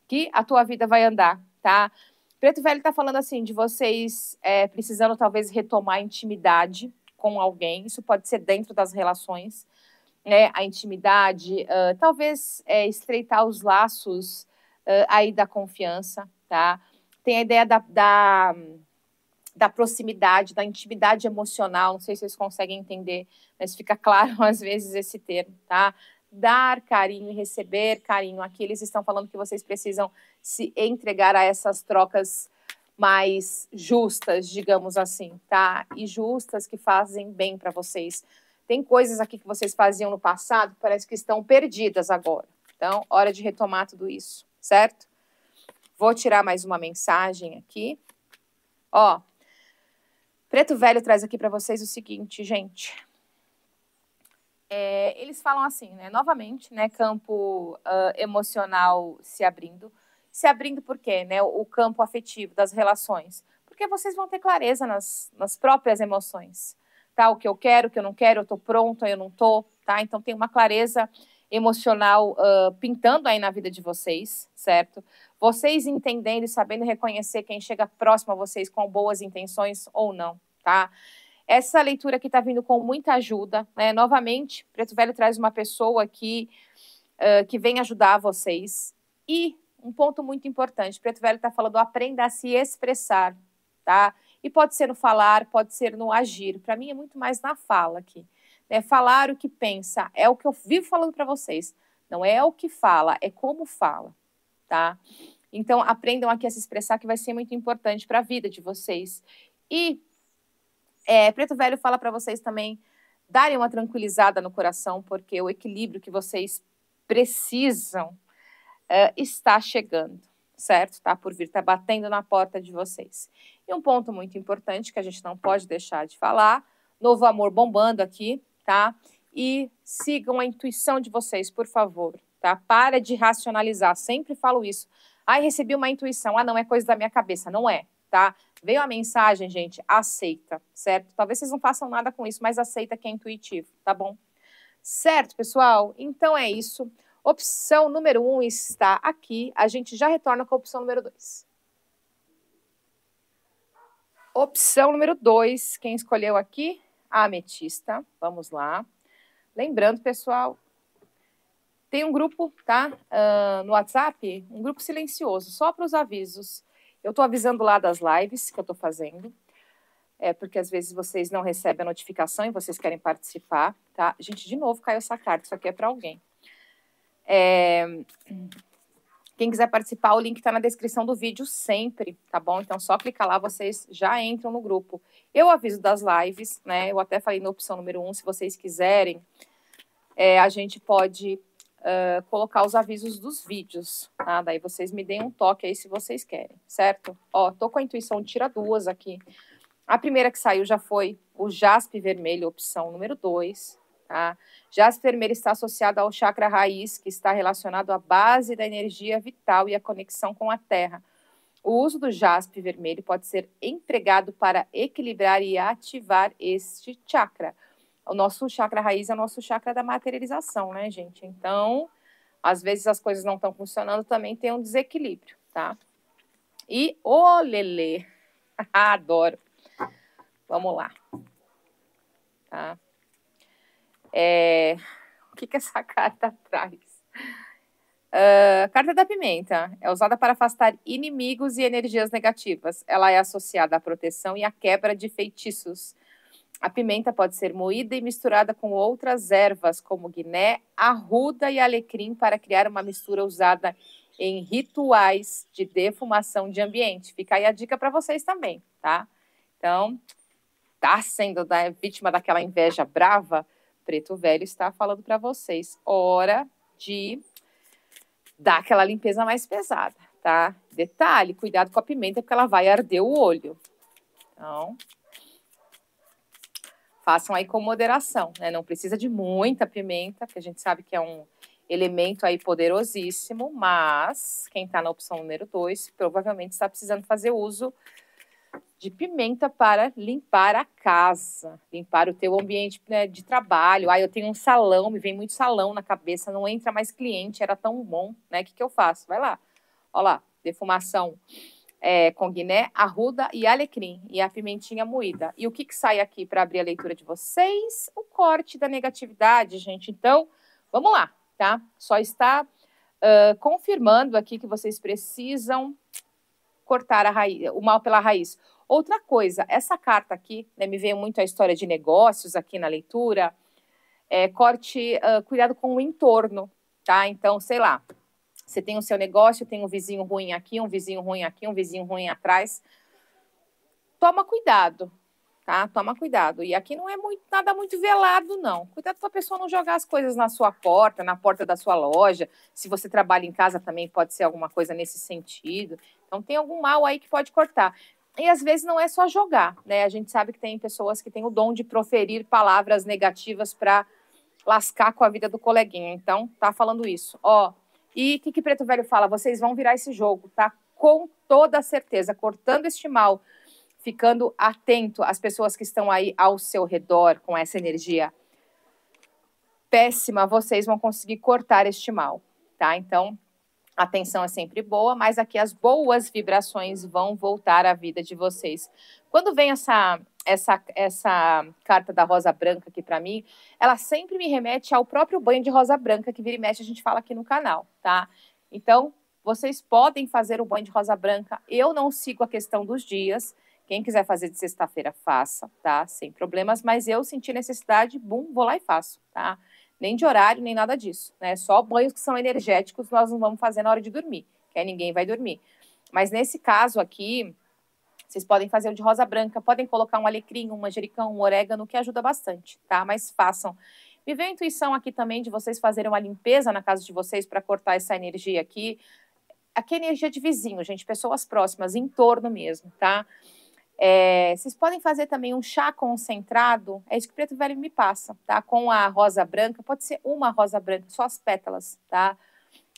que a tua vida vai andar, tá? Preto Velho está falando assim de vocês é, precisando talvez retomar a intimidade com alguém. Isso pode ser dentro das relações, né? A intimidade, uh, talvez é, estreitar os laços uh, aí da confiança, tá? tem a ideia da, da, da, proximidade, da intimidade emocional. Não sei se vocês conseguem entender, mas fica *laughs* claro às vezes esse termo, tá? Dar carinho e receber carinho. Aqui eles estão falando que vocês precisam se entregar a essas trocas mais justas, digamos assim, tá? E justas que fazem bem para vocês. Tem coisas aqui que vocês faziam no passado que parece que estão perdidas agora. Então, hora de retomar tudo isso, certo? Vou tirar mais uma mensagem aqui. Ó, Preto Velho traz aqui para vocês o seguinte, gente. É, eles falam assim, né? Novamente, né? Campo uh, emocional se abrindo. Se abrindo por quê? Né? O, campo afetivo das relações. Porque vocês vão ter clareza nas, nas próprias emoções. Tá? O que eu quero, o que eu não quero, eu tô pronta, eu não tô, tá? Então tem uma clareza emocional uh, pintando aí na vida de vocês, certo? Vocês entendendo e sabendo reconhecer quem chega próximo a vocês com boas intenções ou não, tá? Essa leitura aqui está vindo com muita ajuda, né? Novamente, Preto Velho traz uma pessoa aqui uh, que vem ajudar vocês. E um ponto muito importante, Preto Velho está falando, aprenda a se expressar, tá? E pode ser no falar, pode ser no agir. Para mim é muito mais na fala aqui. Né? Falar o que pensa é o que eu vivo falando para vocês. Não é o que fala, é como fala, tá? Então, aprendam aqui a se expressar, que vai ser muito importante para a vida de vocês. E é, Preto Velho fala para vocês também darem uma tranquilizada no coração, porque o equilíbrio que vocês precisam é, está chegando, certo? Está por vir, está batendo na porta de vocês. E um ponto muito importante que a gente não pode deixar de falar: novo amor bombando aqui, tá? E sigam a intuição de vocês, por favor, tá? Para de racionalizar, sempre falo isso. Ai, recebi uma intuição. Ah, não, é coisa da minha cabeça. Não é, tá? Veio a mensagem, gente, aceita, certo? Talvez vocês não façam nada com isso, mas aceita que é intuitivo, tá bom? Certo, pessoal? Então é isso. Opção número um está aqui. A gente já retorna com a opção número dois. Opção número dois, quem escolheu aqui? A ametista. Vamos lá. Lembrando, pessoal, tem um grupo, tá? Uh, no WhatsApp, um grupo silencioso, só para os avisos. Eu estou avisando lá das lives que eu estou fazendo. É porque às vezes vocês não recebem a notificação e vocês querem participar, tá? Gente, de novo caiu essa carta, isso aqui é para alguém. É... Quem quiser participar, o link está na descrição do vídeo sempre, tá bom? Então, só clicar lá, vocês já entram no grupo. Eu aviso das lives, né? Eu até falei na opção número um, se vocês quiserem, é, a gente pode uh, colocar os avisos dos vídeos, tá? Daí vocês me deem um toque aí se vocês querem, certo? Ó, tô com a intuição de tirar duas aqui. A primeira que saiu já foi o jaspe vermelho, opção número 2, tá? Jaspe vermelho está associado ao chakra raiz, que está relacionado à base da energia vital e a conexão com a terra. O uso do jaspe vermelho pode ser empregado para equilibrar e ativar este chakra o nosso chakra raiz é o nosso chakra da materialização, né, gente? Então, às vezes as coisas não estão funcionando, também tem um desequilíbrio, tá? E o lelê, *laughs* adoro. Vamos lá. Tá? É... O que, que essa *laughs* carta traz? Uh, carta da pimenta é usada para afastar inimigos e energias negativas. Ela é associada à proteção e à quebra de feitiços a pimenta pode ser moída e misturada com outras ervas, como guiné, arruda e alecrim, para criar uma mistura usada em rituais de defumação de ambiente. Fica aí a dica para vocês também, tá? Então, tá sendo da, vítima daquela inveja brava? Preto Velho está falando para vocês. Hora de dar aquela limpeza mais pesada, tá? Detalhe, cuidado com a pimenta, porque ela vai arder o olho. Então, façam aí com moderação, né? Não precisa de muita pimenta, porque a gente sabe que é um elemento aí poderosíssimo, mas quem está na opção número 2 provavelmente está precisando fazer uso de pimenta para limpar a casa, limpar o teu ambiente né, de trabalho. Ah, eu tenho um salão, me vem muito salão na cabeça, não entra mais cliente, era tão bom, né? O que, que eu faço? Vai lá, olha lá, defumação é, com guiné, arruda e alecrim e a pimentinha moída. E o que, que sai aqui para abrir a leitura de vocês? O corte da negatividade, gente. Então, vamos lá, tá? Só está uh, confirmando aqui que vocês precisam cortar a raiz, o mal pela raiz. Outra coisa, essa carta aqui, né, me veio muito a história de negócios aqui na leitura. É, corte, uh, cuidado com o entorno, tá? Então, sei lá, você tem o seu negócio, tem um vizinho ruim aqui, um vizinho ruim aqui, um vizinho ruim atrás. Toma cuidado, tá? Toma cuidado. E aqui não é muito, nada muito velado, não. Cuidado para a pessoa não jogar as coisas na sua porta, na porta da sua loja. Se você trabalha em casa também pode ser alguma coisa nesse sentido. Então tem algum mal aí que pode cortar. E às vezes não é só jogar, né? A gente sabe que tem pessoas que têm o dom de proferir palavras negativas para lascar com a vida do coleguinha. Então, tá falando isso. Ó, e o que, que Preto Velho fala? Vocês vão virar esse jogo, tá? Com toda certeza, cortando este mal, ficando atento às pessoas que estão aí ao seu redor com essa energia péssima, vocês vão conseguir cortar este mal, tá? Então, a atenção é sempre boa, mas aqui as boas vibrações vão voltar à vida de vocês. Quando vem essa essa, essa carta da rosa branca aqui para mim, ela sempre me remete ao próprio banho de rosa branca que vira e mexe a gente fala aqui no canal, tá? Então, vocês podem fazer o banho de rosa branca. Eu não sigo a questão dos dias. Quem quiser fazer de sexta-feira, faça, tá? Sem problemas, mas eu senti necessidade, bum, vou lá e faço, tá? Nem de horário, nem nada disso, né? Só banhos que são energéticos nós não vamos fazer na hora de dormir, que aí ninguém vai dormir. Mas nesse caso aqui, vocês podem fazer o de rosa branca, podem colocar um alecrim, um manjericão, um orégano, que ajuda bastante, tá? Mas façam. Me veio a intuição aqui também de vocês fazerem uma limpeza na casa de vocês para cortar essa energia aqui. Aqui é energia de vizinho, gente, pessoas próximas, em torno mesmo, tá? É, vocês podem fazer também um chá concentrado, é isso que o preto velho me passa, tá? Com a rosa branca, pode ser uma rosa branca, só as pétalas, tá?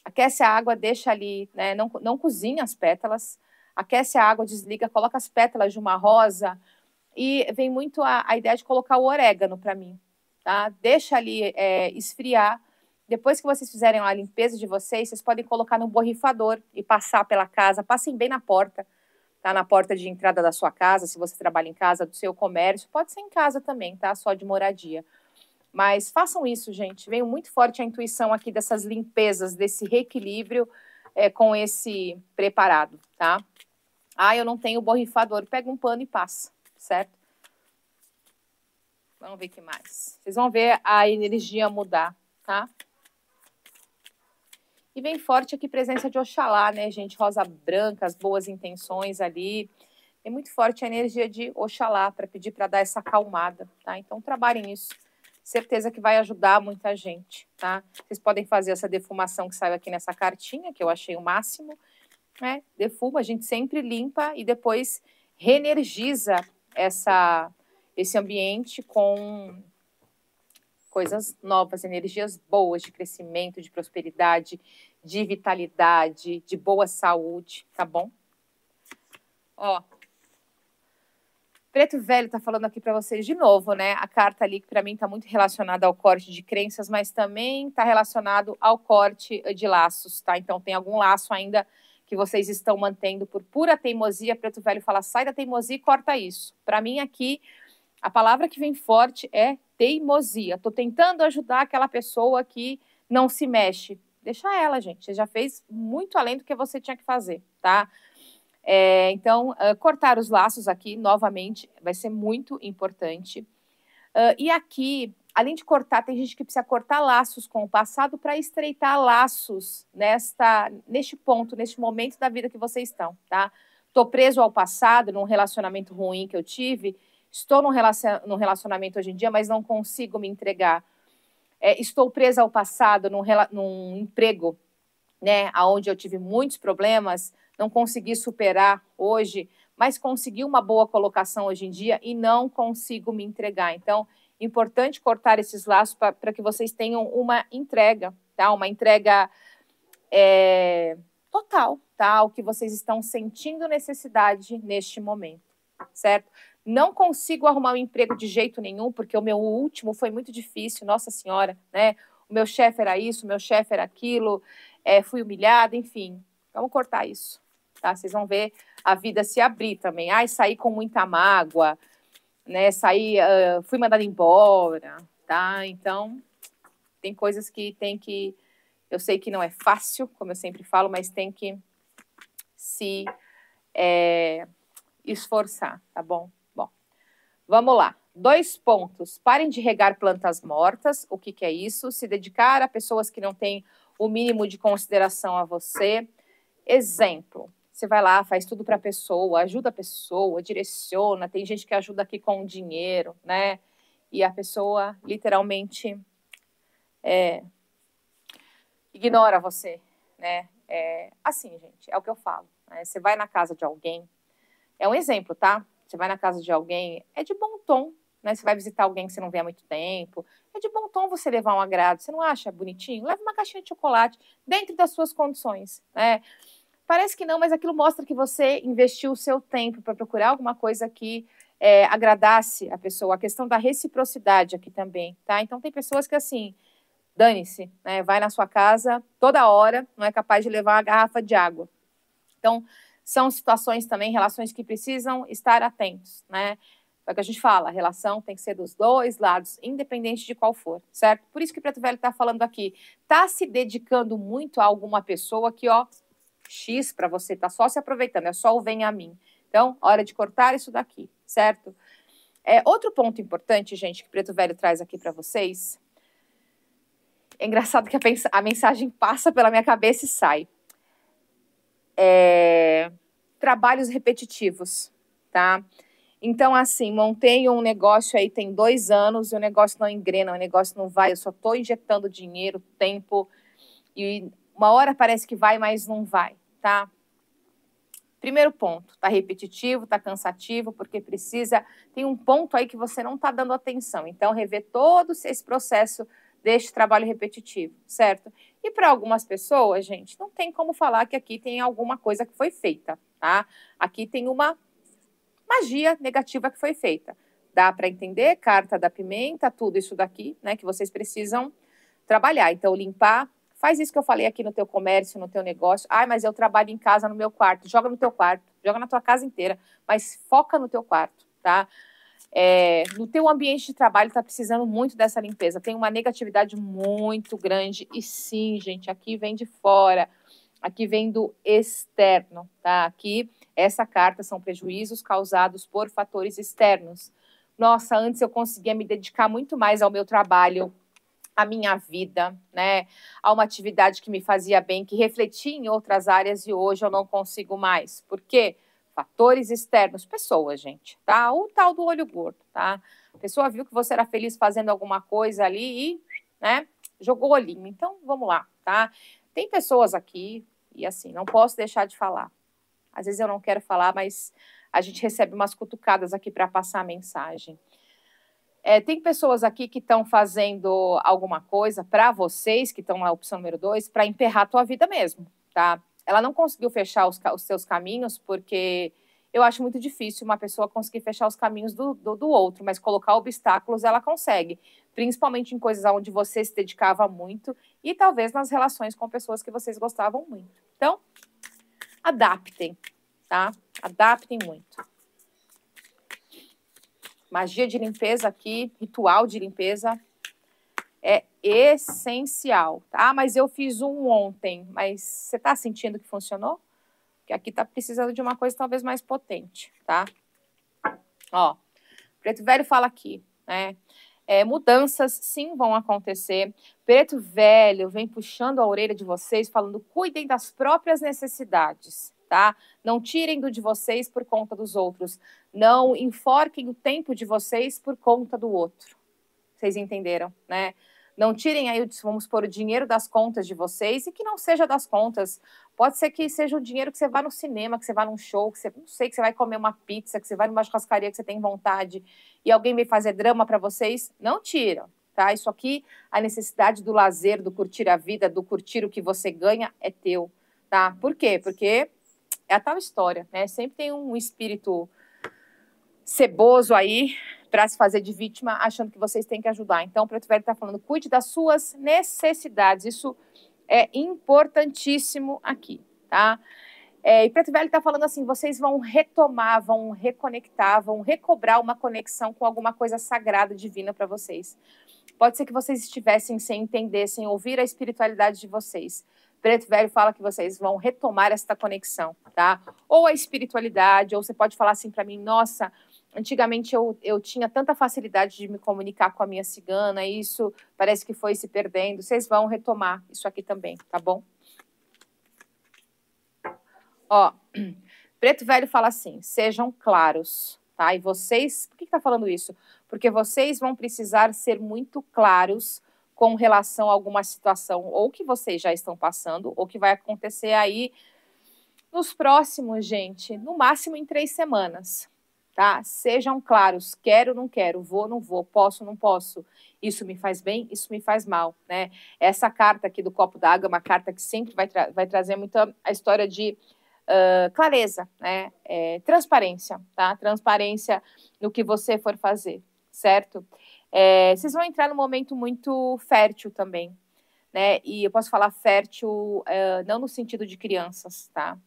Aquece a água, deixa ali, né? Não, não cozinha as pétalas, aquece a água, desliga, coloca as pétalas de uma rosa e vem muito a, a ideia de colocar o orégano para mim, tá? Deixa ali é, esfriar depois que vocês fizerem a limpeza de vocês, vocês podem colocar no borrifador e passar pela casa, passem bem na porta, tá? Na porta de entrada da sua casa, se você trabalha em casa, do seu comércio, pode ser em casa também, tá? Só de moradia. Mas façam isso, gente. Veio muito forte a intuição aqui dessas limpezas, desse reequilíbrio é, com esse preparado, tá? Ah, eu não tenho borrifador. Pega um pano e passa, certo? Vamos ver o que mais. Vocês vão ver a energia mudar, tá? E vem forte aqui presença de Oxalá, né, gente? Rosa branca, as boas intenções ali. É muito forte a energia de Oxalá para pedir para dar essa acalmada, tá? Então trabalhem isso certeza que vai ajudar muita gente, tá? Vocês podem fazer essa defumação que saiu aqui nessa cartinha, que eu achei o máximo, né? Defuma, a gente sempre limpa e depois reenergiza essa, esse ambiente com coisas novas, energias boas de crescimento, de prosperidade, de vitalidade, de boa saúde, tá bom? Ó, Preto Velho está falando aqui para vocês de novo, né? A carta ali que para mim está muito relacionada ao corte de crenças, mas também está relacionado ao corte de laços, tá? Então tem algum laço ainda que vocês estão mantendo por pura teimosia. Preto Velho fala: sai da teimosia e corta isso. Para mim aqui a palavra que vem forte é teimosia. Estou tentando ajudar aquela pessoa que não se mexe. Deixa ela, gente. Você já fez muito além do que você tinha que fazer, tá? É, então, uh, cortar os laços aqui, novamente, vai ser muito importante. Uh, e aqui, além de cortar, tem gente que precisa cortar laços com o passado para estreitar laços nesta, neste ponto, neste momento da vida que vocês estão, tá? Estou preso ao passado, num relacionamento ruim que eu tive, estou num, relacion, num relacionamento hoje em dia, mas não consigo me entregar. É, estou presa ao passado, num, num emprego, né, onde eu tive muitos problemas, não consegui superar hoje, mas consegui uma boa colocação hoje em dia e não consigo me entregar. Então, importante cortar esses laços para que vocês tenham uma entrega, tá? Uma entrega é, total, tá? O que vocês estão sentindo necessidade neste momento, certo? Não consigo arrumar um emprego de jeito nenhum, porque o meu último foi muito difícil, nossa senhora, né? O meu chefe era isso, o meu chefe era aquilo, é, fui humilhada, enfim. Vamos cortar isso tá? Vocês vão ver a vida se abrir também. Ai, saí com muita mágoa, né? Saí, uh, fui mandada embora, tá? Então, tem coisas que tem que. Eu sei que não é fácil, como eu sempre falo, mas tem que se é, esforçar, tá bom? Vamos lá. Dois pontos. Parem de regar plantas mortas. O que, que é isso? Se dedicar a pessoas que não têm o mínimo de consideração a você. Exemplo, você vai lá, faz tudo para a pessoa, ajuda a pessoa, direciona. Tem gente que ajuda aqui com dinheiro, né? E a pessoa literalmente é, ignora você, né? É, assim, gente, é o que eu falo. Né? Você vai na casa de alguém, é um exemplo, tá? Você vai na casa de alguém, é de bom tom, né? Você vai visitar alguém que você não vê há muito tempo, é de bom tom você levar um agrado. Você não acha bonitinho? Leva uma caixinha de chocolate dentro das suas condições, né? Parece que não, mas aquilo mostra que você investiu o seu tempo para procurar alguma coisa que é, agradasse a pessoa. A questão da reciprocidade aqui também, tá? Então tem pessoas que assim, dane-se, né? Vai na sua casa toda hora, não é capaz de levar uma garrafa de água. Então são situações também, relações que precisam estar atentos, né? É o que a gente fala, a relação tem que ser dos dois lados, independente de qual for, certo? Por isso que o Preto Velho está falando aqui. Tá se dedicando muito a alguma pessoa que, ó, X para você, tá só se aproveitando, é só o vem a mim. Então, hora de cortar isso daqui, certo? É, outro ponto importante, gente, que Preto Velho traz aqui para vocês. É engraçado que a, a, mensagem passa pela minha cabeça e sai. É, trabalhos repetitivos, tá? Então, assim, montei um negócio aí tem dois anos e o negócio não engrena, o negócio não vai, eu só estou injetando dinheiro, tempo, e uma hora parece que vai, mas não vai, tá? Primeiro ponto, tá repetitivo, tá cansativo, porque precisa. Tem um ponto aí que você não tá dando atenção. Então, rever todo esse processo deste trabalho repetitivo, certo? E para algumas pessoas, gente, não tem como falar que aqui tem alguma coisa que foi feita, tá? Aqui tem uma magia negativa que foi feita. Dá para entender? Carta da pimenta, tudo isso daqui, né, que vocês precisam trabalhar. Então, limpar, faz isso que eu falei aqui no teu comércio, no teu negócio. Ai, mas eu trabalho em casa, no meu quarto. Joga no teu quarto, joga na tua casa inteira, mas foca no teu quarto, tá? É, no teu ambiente de trabalho está precisando muito dessa limpeza. Tem uma negatividade muito grande e sim, gente, aqui vem de fora, aqui vem do externo, tá? Aqui essa carta são prejuízos causados por fatores externos. Nossa, antes eu conseguia me dedicar muito mais ao meu trabalho, à minha vida, né? A uma atividade que me fazia bem, que refletia em outras áreas e hoje eu não consigo mais. Por quê? Fatores externos, pessoas, gente, tá? O tal do olho gordo, tá? A pessoa viu que você era feliz fazendo alguma coisa ali e, né, jogou o olhinho. Então, vamos lá, tá? Tem pessoas aqui, e assim, não posso deixar de falar. Às vezes eu não quero falar, mas a gente recebe umas cutucadas aqui para passar a mensagem. É, tem pessoas aqui que estão fazendo alguma coisa para vocês, que estão na opção número dois, para emperrar a tua vida mesmo, tá? Ela não conseguiu fechar os, os seus caminhos, porque eu acho muito difícil uma pessoa conseguir fechar os caminhos do, do, do, outro, mas colocar obstáculos ela consegue, principalmente em coisas onde você se dedicava muito e talvez nas relações com pessoas que vocês gostavam muito. Então, adaptem, tá? Adaptem muito. Magia de limpeza aqui, ritual de limpeza é essencial, tá? Mas eu fiz um ontem, mas você tá sentindo que funcionou? Que aqui tá precisando de uma coisa talvez mais potente, tá? Ó, Preto Velho fala aqui, né? É, mudanças sim vão acontecer. Preto Velho vem puxando a orelha de vocês, falando: cuidem das próprias necessidades, tá? Não tirem do de vocês por conta dos outros. Não enforquem o tempo de vocês por conta do outro. Vocês entenderam, né? Não tirem aí, vamos pôr, o dinheiro das contas de vocês e que não seja das contas. Pode ser que seja o dinheiro que você vá no cinema, que você vá num show, que você não sei, que você vai comer uma pizza, que você vai numa churrascaria que você tem vontade e alguém vai fazer drama para vocês. Não tiram, tá? Isso aqui, a necessidade do lazer, do curtir a vida, do curtir o que você ganha é teu, tá? Por quê? Porque é a tal história, né? Sempre tem um espírito ceboso aí para se fazer de vítima, achando que vocês têm que ajudar. Então, o Preto Velho está falando, cuide das suas necessidades. Isso é importantíssimo aqui, tá? É, e Preto Velho está falando assim: vocês vão retomar, vão reconectar, vão recobrar uma conexão com alguma coisa sagrada, divina para vocês. Pode ser que vocês estivessem sem entender, sem ouvir a espiritualidade de vocês. Preto Velho fala que vocês vão retomar esta conexão, tá? Ou a espiritualidade, ou você pode falar assim para mim: nossa, Antigamente eu, eu tinha tanta facilidade de me comunicar com a minha cigana, e isso parece que foi se perdendo. Vocês vão retomar isso aqui também, tá bom? Ó, *clears throat* Preto Velho fala assim: sejam claros, tá? E vocês, por que está falando isso? Porque vocês vão precisar ser muito claros com relação a alguma situação, ou que vocês já estão passando, ou que vai acontecer aí nos próximos, gente, no máximo em três semanas tá? Sejam claros, quero, não quero, vou, não vou, posso, não posso. Isso me faz bem, isso me faz mal, né? Essa carta aqui do copo d'água é uma carta que sempre vai, tra vai trazer muita a história de uh, clareza, né? É, transparência, tá? Transparência no que você for fazer, certo? É, vocês vão entrar num momento muito fértil também, né? E eu posso falar fértil uh, não no sentido de crianças, tá?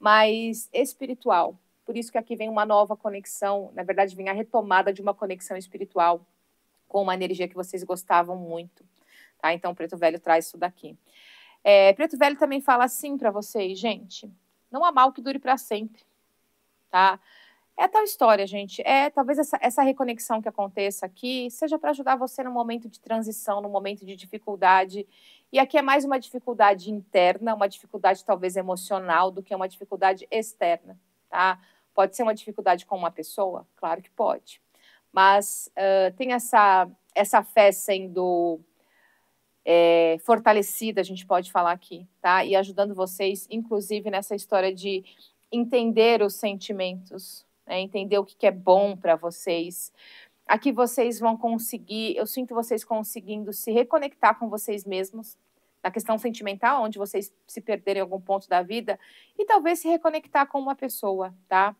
Mas espiritual, por isso que aqui vem uma nova conexão, na verdade, vem a retomada de uma conexão espiritual com uma energia que vocês gostavam muito. Tá? Então, Preto Velho traz isso daqui. É, Preto Velho também fala assim para vocês, gente: não há mal que dure para sempre. Tá? É tal história, gente. É talvez essa, essa reconexão que aconteça aqui seja para ajudar você no momento de transição, no momento de dificuldade. E aqui é mais uma dificuldade interna, uma dificuldade talvez emocional, do que uma dificuldade externa, tá? Pode ser uma dificuldade com uma pessoa? Claro que pode. Mas uh, tem essa, essa fé sendo é, fortalecida, a gente pode falar aqui, tá? E ajudando vocês, inclusive, nessa história de entender os sentimentos, né? entender o que, que é bom para vocês. Aqui vocês vão conseguir, eu sinto vocês conseguindo se reconectar com vocês mesmos, na questão sentimental, onde vocês se perderem em algum ponto da vida, e talvez se reconectar com uma pessoa, tá?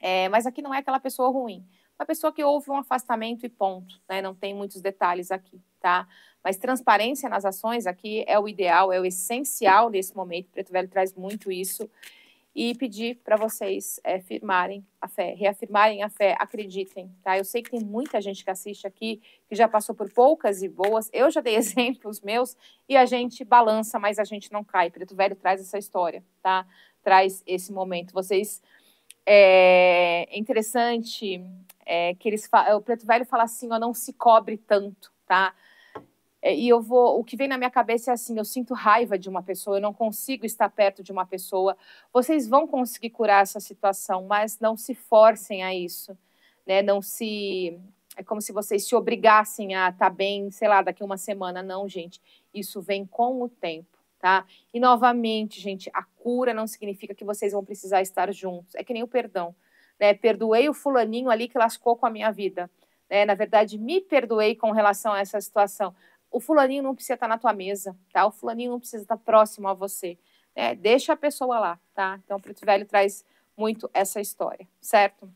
É, mas aqui não é aquela pessoa ruim. Uma pessoa que houve um afastamento e ponto, né? Não tem muitos detalhes aqui, tá? Mas transparência nas ações aqui é o ideal, é o essencial nesse momento. Preto Velho traz muito isso. E pedir para vocês é, firmarem a fé, reafirmarem a fé, acreditem, tá? Eu sei que tem muita gente que assiste aqui que já passou por poucas e boas. Eu já dei *laughs* exemplos meus e a gente balança, mas a gente não cai. Preto Velho traz essa história, tá? Traz esse momento. Vocês é, interessante é, que eles o Preto Velho fala assim, ó, não se cobre tanto, tá? É, e eu vou, o que vem na minha cabeça é assim, eu sinto raiva de uma pessoa, eu não consigo estar perto de uma pessoa. Vocês vão conseguir curar essa situação, mas não se forcem a isso, né? Não se é como se vocês se obrigassem a estar tá bem, sei lá, daqui uma semana. Não, gente. Isso vem com o tempo, tá? E novamente, gente, a cura não significa que vocês vão precisar estar juntos. É que nem o perdão, né? Perdoei o fulaninho ali que lascou com a minha vida. Né? Na verdade, me perdoei com relação a essa situação o fulaninho não precisa estar na tua mesa, tá? O fulaninho não precisa estar próximo a você. Né? Deixa a pessoa lá, tá? Então, o Preto Velho traz muito essa história, certo?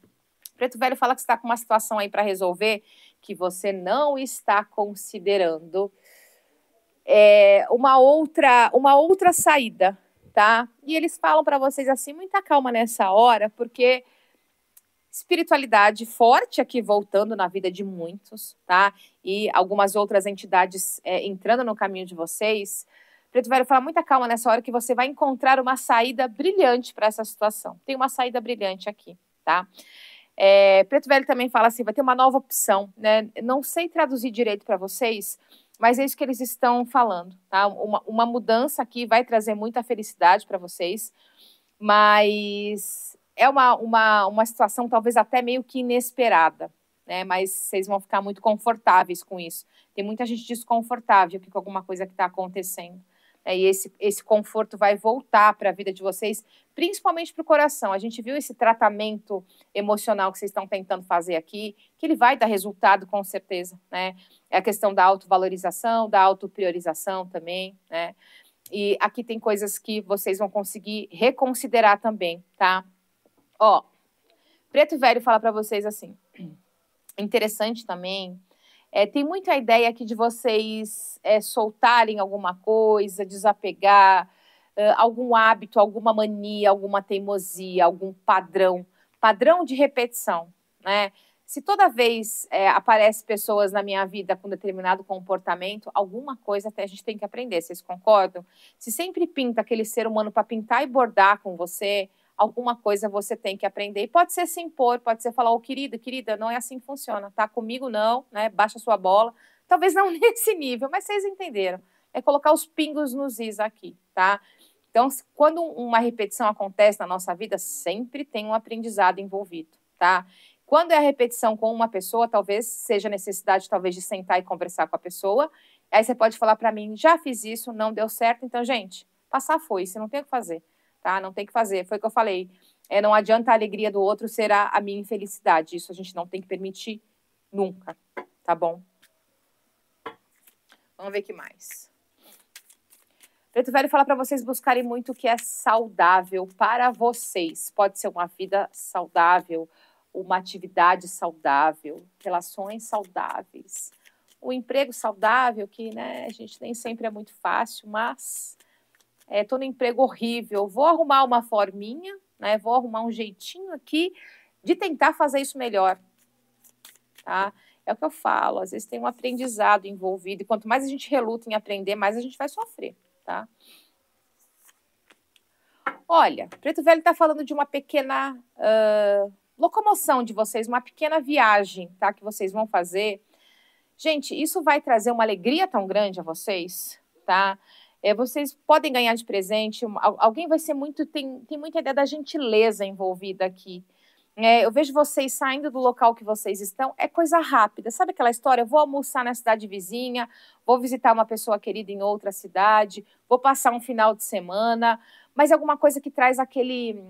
Preto Velho fala que está com uma situação aí para resolver que você não está considerando é, uma outra uma outra saída, tá? E eles falam para vocês assim, muita calma nessa hora, porque espiritualidade forte aqui voltando na vida de muitos, tá? E algumas outras entidades é, entrando no caminho de vocês. Preto Velho fala muita calma nessa hora que você vai encontrar uma saída brilhante para essa situação. Tem uma saída brilhante aqui, tá? É, Preto Velho também fala assim, vai ter uma nova opção, né? Não sei traduzir direito para vocês, mas é isso que eles estão falando, tá? Uma, uma mudança aqui vai trazer muita felicidade para vocês, mas é uma, uma, uma situação talvez até meio que inesperada, né? Mas vocês vão ficar muito confortáveis com isso. Tem muita gente desconfortável com alguma coisa que está acontecendo. Né? E esse, esse conforto vai voltar para a vida de vocês, principalmente para o coração. A gente viu esse tratamento emocional que vocês estão tentando fazer aqui, que ele vai dar resultado com certeza, né? É a questão da autovalorização, da autopriorização também, né? E aqui tem coisas que vocês vão conseguir reconsiderar também, tá? Ó, Preto Velho fala para vocês assim. *clears throat* Interessante também. É, tem muita ideia aqui de vocês é, soltarem alguma coisa, desapegar, algum hábito, alguma mania, alguma teimosia, algum padrão, padrão de repetição, né? Se toda vez é, aparece pessoas na minha vida com determinado comportamento, alguma coisa até a gente tem que aprender. Vocês concordam? Se sempre pinta aquele ser humano para pintar e bordar com você, alguma coisa você tem que aprender. E pode ser se impor, pode ser falar, ô oh, querida, querida, não é assim que funciona, tá? Comigo não, né? Baixa sua bola. Talvez não *laughs* nesse nível, mas vocês entenderam. É colocar os pingos nos is aqui, tá? Então, quando uma repetição acontece na nossa vida, sempre tem um aprendizado envolvido, tá? Quando é a repetição com uma pessoa, talvez seja necessidade, talvez, de sentar e conversar com a pessoa. Aí você pode falar para mim, já fiz isso, não deu certo. Então, gente, passar foi, você não tem o que fazer tá? Não tem que fazer. Foi o que eu falei. É, não adianta a alegria do outro ser a, a minha infelicidade. Isso a gente não tem que permitir nunca, tá bom? Vamos ver o que mais. Preto Velho fala para vocês buscarem muito o que é saudável para vocês. Pode ser uma vida saudável, uma atividade saudável, relações saudáveis, um emprego saudável, que né, a gente nem sempre é muito fácil, mas estou é, no emprego horrível, vou arrumar uma forminha, né? Vou arrumar um jeitinho aqui de tentar fazer isso melhor, tá? É o que eu falo, às vezes tem um aprendizado envolvido, e quanto mais a gente reluta em aprender, mais a gente vai sofrer, tá? Olha, Preto Velho está falando de uma pequena uh, locomoção de vocês, uma pequena viagem, tá? Que vocês vão fazer. Gente, isso vai trazer uma alegria tão grande a vocês, tá? É, vocês podem ganhar de presente, alguém vai ser muito. Tem, tem muita ideia da gentileza envolvida aqui. É, eu vejo vocês saindo do local que vocês estão, é coisa rápida. Sabe aquela história? vou almoçar na cidade vizinha, vou visitar uma pessoa querida em outra cidade, vou passar um final de semana, mas alguma coisa que traz aquele,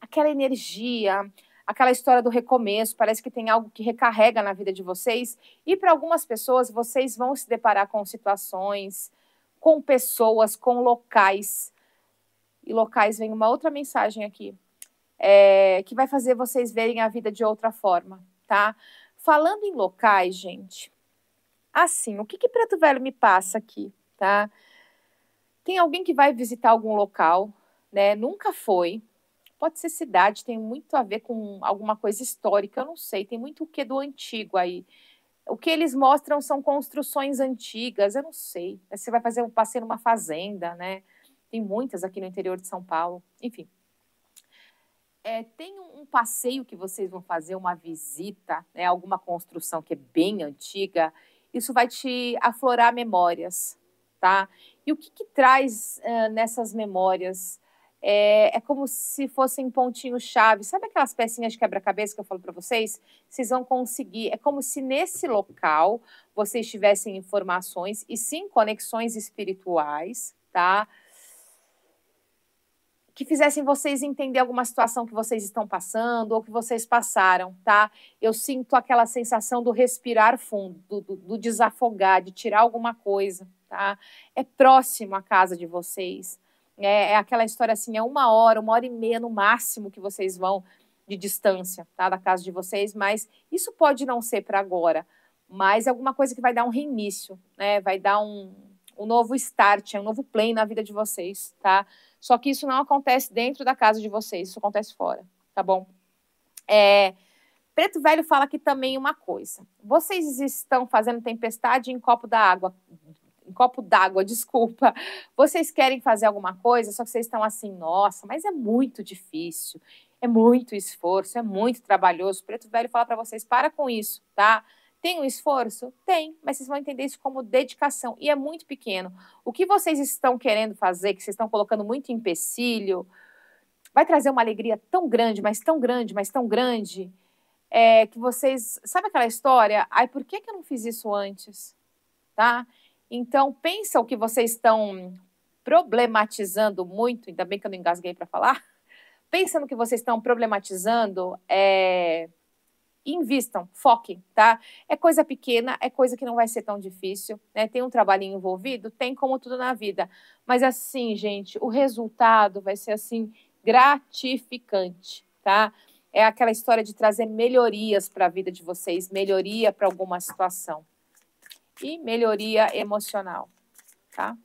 aquela energia, aquela história do recomeço. Parece que tem algo que recarrega na vida de vocês. E para algumas pessoas, vocês vão se deparar com situações com pessoas, com locais. E locais vem uma outra mensagem aqui, é, que vai fazer vocês verem a vida de outra forma, tá? Falando em locais, gente, assim, o que que Preto Velho me passa aqui, tá? Tem alguém que vai visitar algum local, né? Nunca foi. Pode ser cidade, tem muito a ver com alguma coisa histórica, eu não sei, tem muito o que do antigo aí. O que eles mostram são construções antigas, eu não sei. Você vai fazer um passeio numa fazenda, né? Tem muitas aqui no interior de São Paulo. Enfim, é, tem um, passeio que vocês vão fazer, uma visita, né, alguma construção que é bem antiga, isso vai te aflorar memórias, tá? E o que, que traz uh, nessas memórias? É, é, como se fossem pontinhos-chave. Sabe aquelas pecinhas de quebra-cabeça que eu falo para vocês? Vocês vão conseguir. É como se nesse local vocês tivessem informações e sim conexões espirituais, tá? que fizessem vocês entender alguma situação que vocês estão passando ou que vocês passaram, tá? Eu sinto aquela sensação do respirar fundo, do, do, do desafogar, de tirar alguma coisa, tá? É próximo à casa de vocês. É, é, aquela história assim, é uma hora, uma hora e meia no máximo que vocês vão de distância, tá? Da casa de vocês, mas isso pode não ser para agora, mas é alguma coisa que vai dar um reinício, né? Vai dar um, um novo start, um novo play na vida de vocês, tá? Só que isso não acontece dentro da casa de vocês, isso acontece fora, tá bom? É, Preto Velho fala aqui também uma coisa. Vocês estão fazendo tempestade em copo d'água, em copo d'água, *laughs* desculpa. Vocês querem fazer alguma coisa, só que vocês estão assim, nossa, mas é muito difícil, é muito esforço, é muito trabalhoso. Preto Velho fala para vocês, para com isso, tá? Tem um esforço? Tem, mas vocês vão entender isso como dedicação e é muito pequeno. O que vocês estão querendo fazer, que vocês estão colocando muito empecilho, vai trazer uma alegria tão grande, mas tão grande, mas tão grande, é, que vocês. Sabe aquela história? Ai, por que, que eu não fiz isso antes? Tá? Então, pensa o que vocês estão problematizando muito, ainda bem que eu não engasguei para falar. Pensa no que vocês estão problematizando. É, invistam, foquem, tá? É coisa pequena, é coisa que não vai ser tão difícil, né? Tem um trabalhinho envolvido, tem como tudo na vida. Mas assim, gente, o resultado vai ser assim gratificante, tá? É aquela história de trazer melhorias para a vida de vocês, melhoria para alguma situação. E melhoria emocional, tá?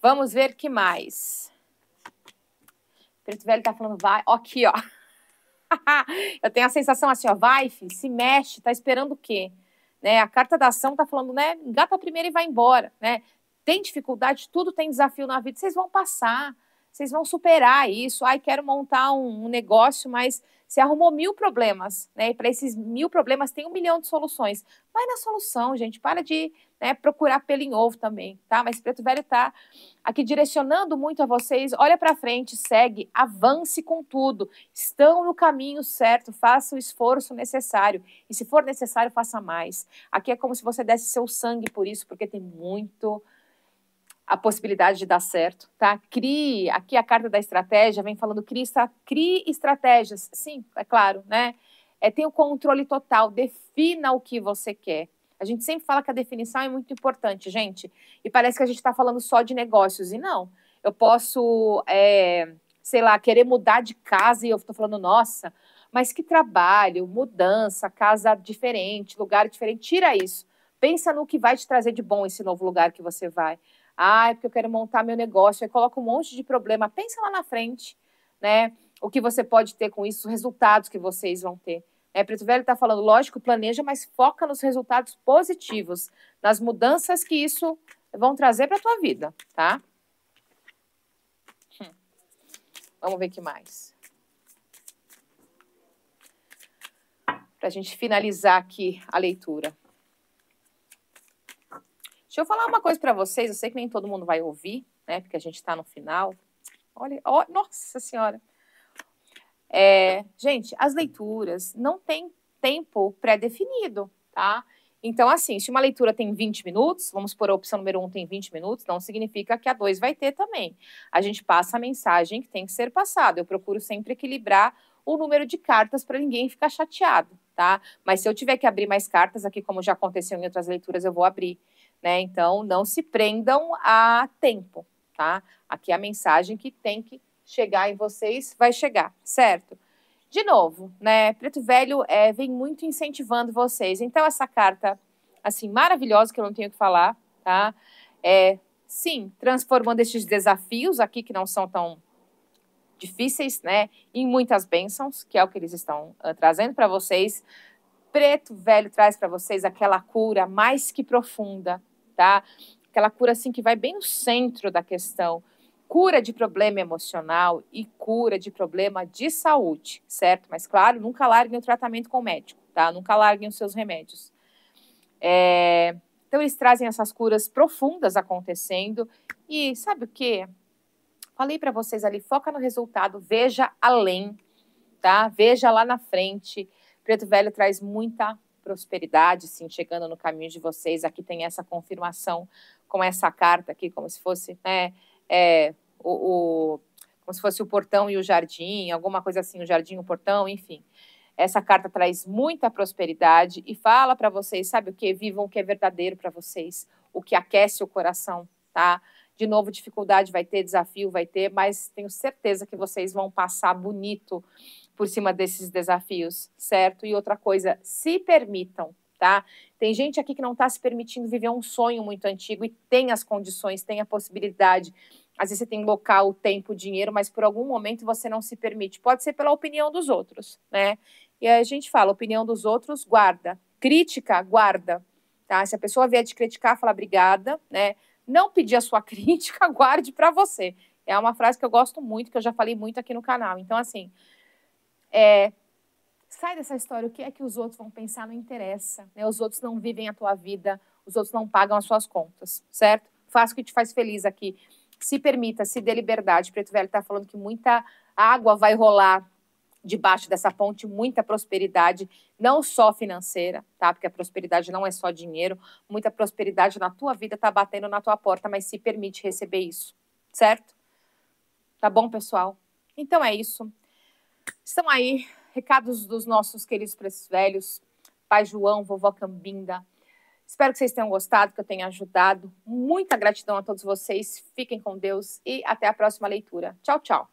Vamos ver que mais. Preto Velho tá falando, vai, aqui, ó. *laughs* eu tenho a sensação assim, ó, vai, filho, se mexe, tá esperando o quê? Né? A carta da ação tá falando, né, engata primeiro e vai embora, né? Tem dificuldade, tudo tem desafio na vida, vocês vão passar, vocês vão superar isso. Ai, quero montar um, um negócio, mas você arrumou mil problemas, né? E para esses mil problemas tem um milhão de soluções. Vai na solução, gente. Para de né, procurar pelo em ovo também, tá? Mas Preto Velho tá aqui direcionando muito a vocês. Olha para frente, segue, avance com tudo. Estão no caminho certo, faça o esforço necessário. E se for necessário, faça mais. Aqui é como se você desse seu sangue por isso, porque tem muito a possibilidade de dar certo, tá? Crie, aqui a carta da estratégia vem falando crie, crie estratégias, sim, é claro, né? É, tem o controle total, defina o que você quer. A gente sempre fala que a definição é muito importante, gente, e parece que a gente está falando só de negócios, e não. Eu posso, é, sei lá, querer mudar de casa e eu estou falando, nossa, mas que trabalho, mudança, casa diferente, lugar diferente, tira isso. Pensa no que vai te trazer de bom esse novo lugar que você vai. É porque eu quero montar meu negócio. Aí coloca um monte de problema. Pensa lá na frente, né? O que você pode ter com isso, os resultados que vocês vão ter. É, Preto Velho está falando, lógico, planeja, mas foca nos resultados positivos, nas mudanças que isso vão trazer para a tua vida, tá? Hum. Vamos ver o que mais. Para a gente finalizar aqui a leitura. Deixa eu falar uma coisa para vocês, eu sei que nem todo mundo vai ouvir, né? Porque a gente está no final. Olha, oh, nossa senhora. É, gente, as leituras não tem tempo pré-definido, tá? Então, assim, se uma leitura tem 20 minutos, vamos por a opção número 1 um tem 20 minutos, não significa que a 2 vai ter também. A gente passa a mensagem que tem que ser passada. Eu procuro sempre equilibrar o número de cartas para ninguém ficar chateado, tá? Mas se eu tiver que abrir mais cartas, aqui como já aconteceu em outras leituras, eu vou abrir né? Então, não se prendam a tempo, tá? Aqui é a mensagem que tem que chegar em vocês vai chegar, certo? de novo, né? Preto Velho é, vem muito incentivando vocês. Então, essa carta, assim, maravilhosa, que eu não tenho que falar, tá? É, sim, transformando estes desafios aqui, que não são tão difíceis, né? Em muitas bênçãos, que é o que eles estão uh, trazendo para vocês. Preto Velho traz para vocês aquela cura mais que profunda, tá? Aquela cura, assim, que vai bem no centro da questão cura de problema emocional e cura de problema de saúde, certo? Mas, claro, nunca larguem o tratamento com o médico, tá? Nunca larguem os seus remédios. É... Então, eles trazem essas curas profundas acontecendo e sabe o que? Falei para vocês ali, foca no resultado, veja além, tá? Veja lá na frente. Preto Velho traz muita prosperidade, sim, chegando no caminho de vocês. Aqui tem essa confirmação com essa carta aqui, como se fosse, né? É, o, o, como se fosse o portão e o jardim, alguma coisa assim, o jardim, o portão, enfim. Essa carta traz muita prosperidade e fala para vocês, sabe o que? Vivam o que é verdadeiro para vocês, o que aquece o coração, tá? De novo, dificuldade vai ter, desafio vai ter, mas tenho certeza que vocês vão passar bonito por cima desses desafios, certo? E outra coisa, se permitam, tá? Tem gente aqui que não está se permitindo viver um sonho muito antigo e tem as condições, tem a possibilidade às vezes você tem local, tempo, dinheiro, mas por algum momento você não se permite. Pode ser pela opinião dos outros, né? E a gente fala, opinião dos outros, guarda. Crítica, guarda. Tá? Se a pessoa vier te criticar, fala obrigada, né? Não pedir a sua *laughs* crítica, guarde para você. É uma frase que eu gosto muito, que eu já falei muito aqui no canal. Então, assim, é, sai dessa história. O que é que os outros vão pensar não interessa. Né? Os outros não vivem a tua vida, os outros não pagam as suas contas, certo? Faça o que te faz feliz aqui se permita, se dê liberdade. Preto Velho está falando que muita água vai rolar debaixo dessa ponte, muita prosperidade, não só financeira, tá? Porque a prosperidade não é só dinheiro, muita prosperidade na tua vida está batendo na tua porta, mas se permite receber isso, certo? Tá bom, pessoal? Então é isso. Estão aí recados dos nossos queridos preços velhos, pai João, vovó Cambinda, Espero que vocês tenham gostado, que eu tenha ajudado. Muita gratidão a todos vocês. Fiquem com Deus e até a próxima leitura. Tchau, tchau.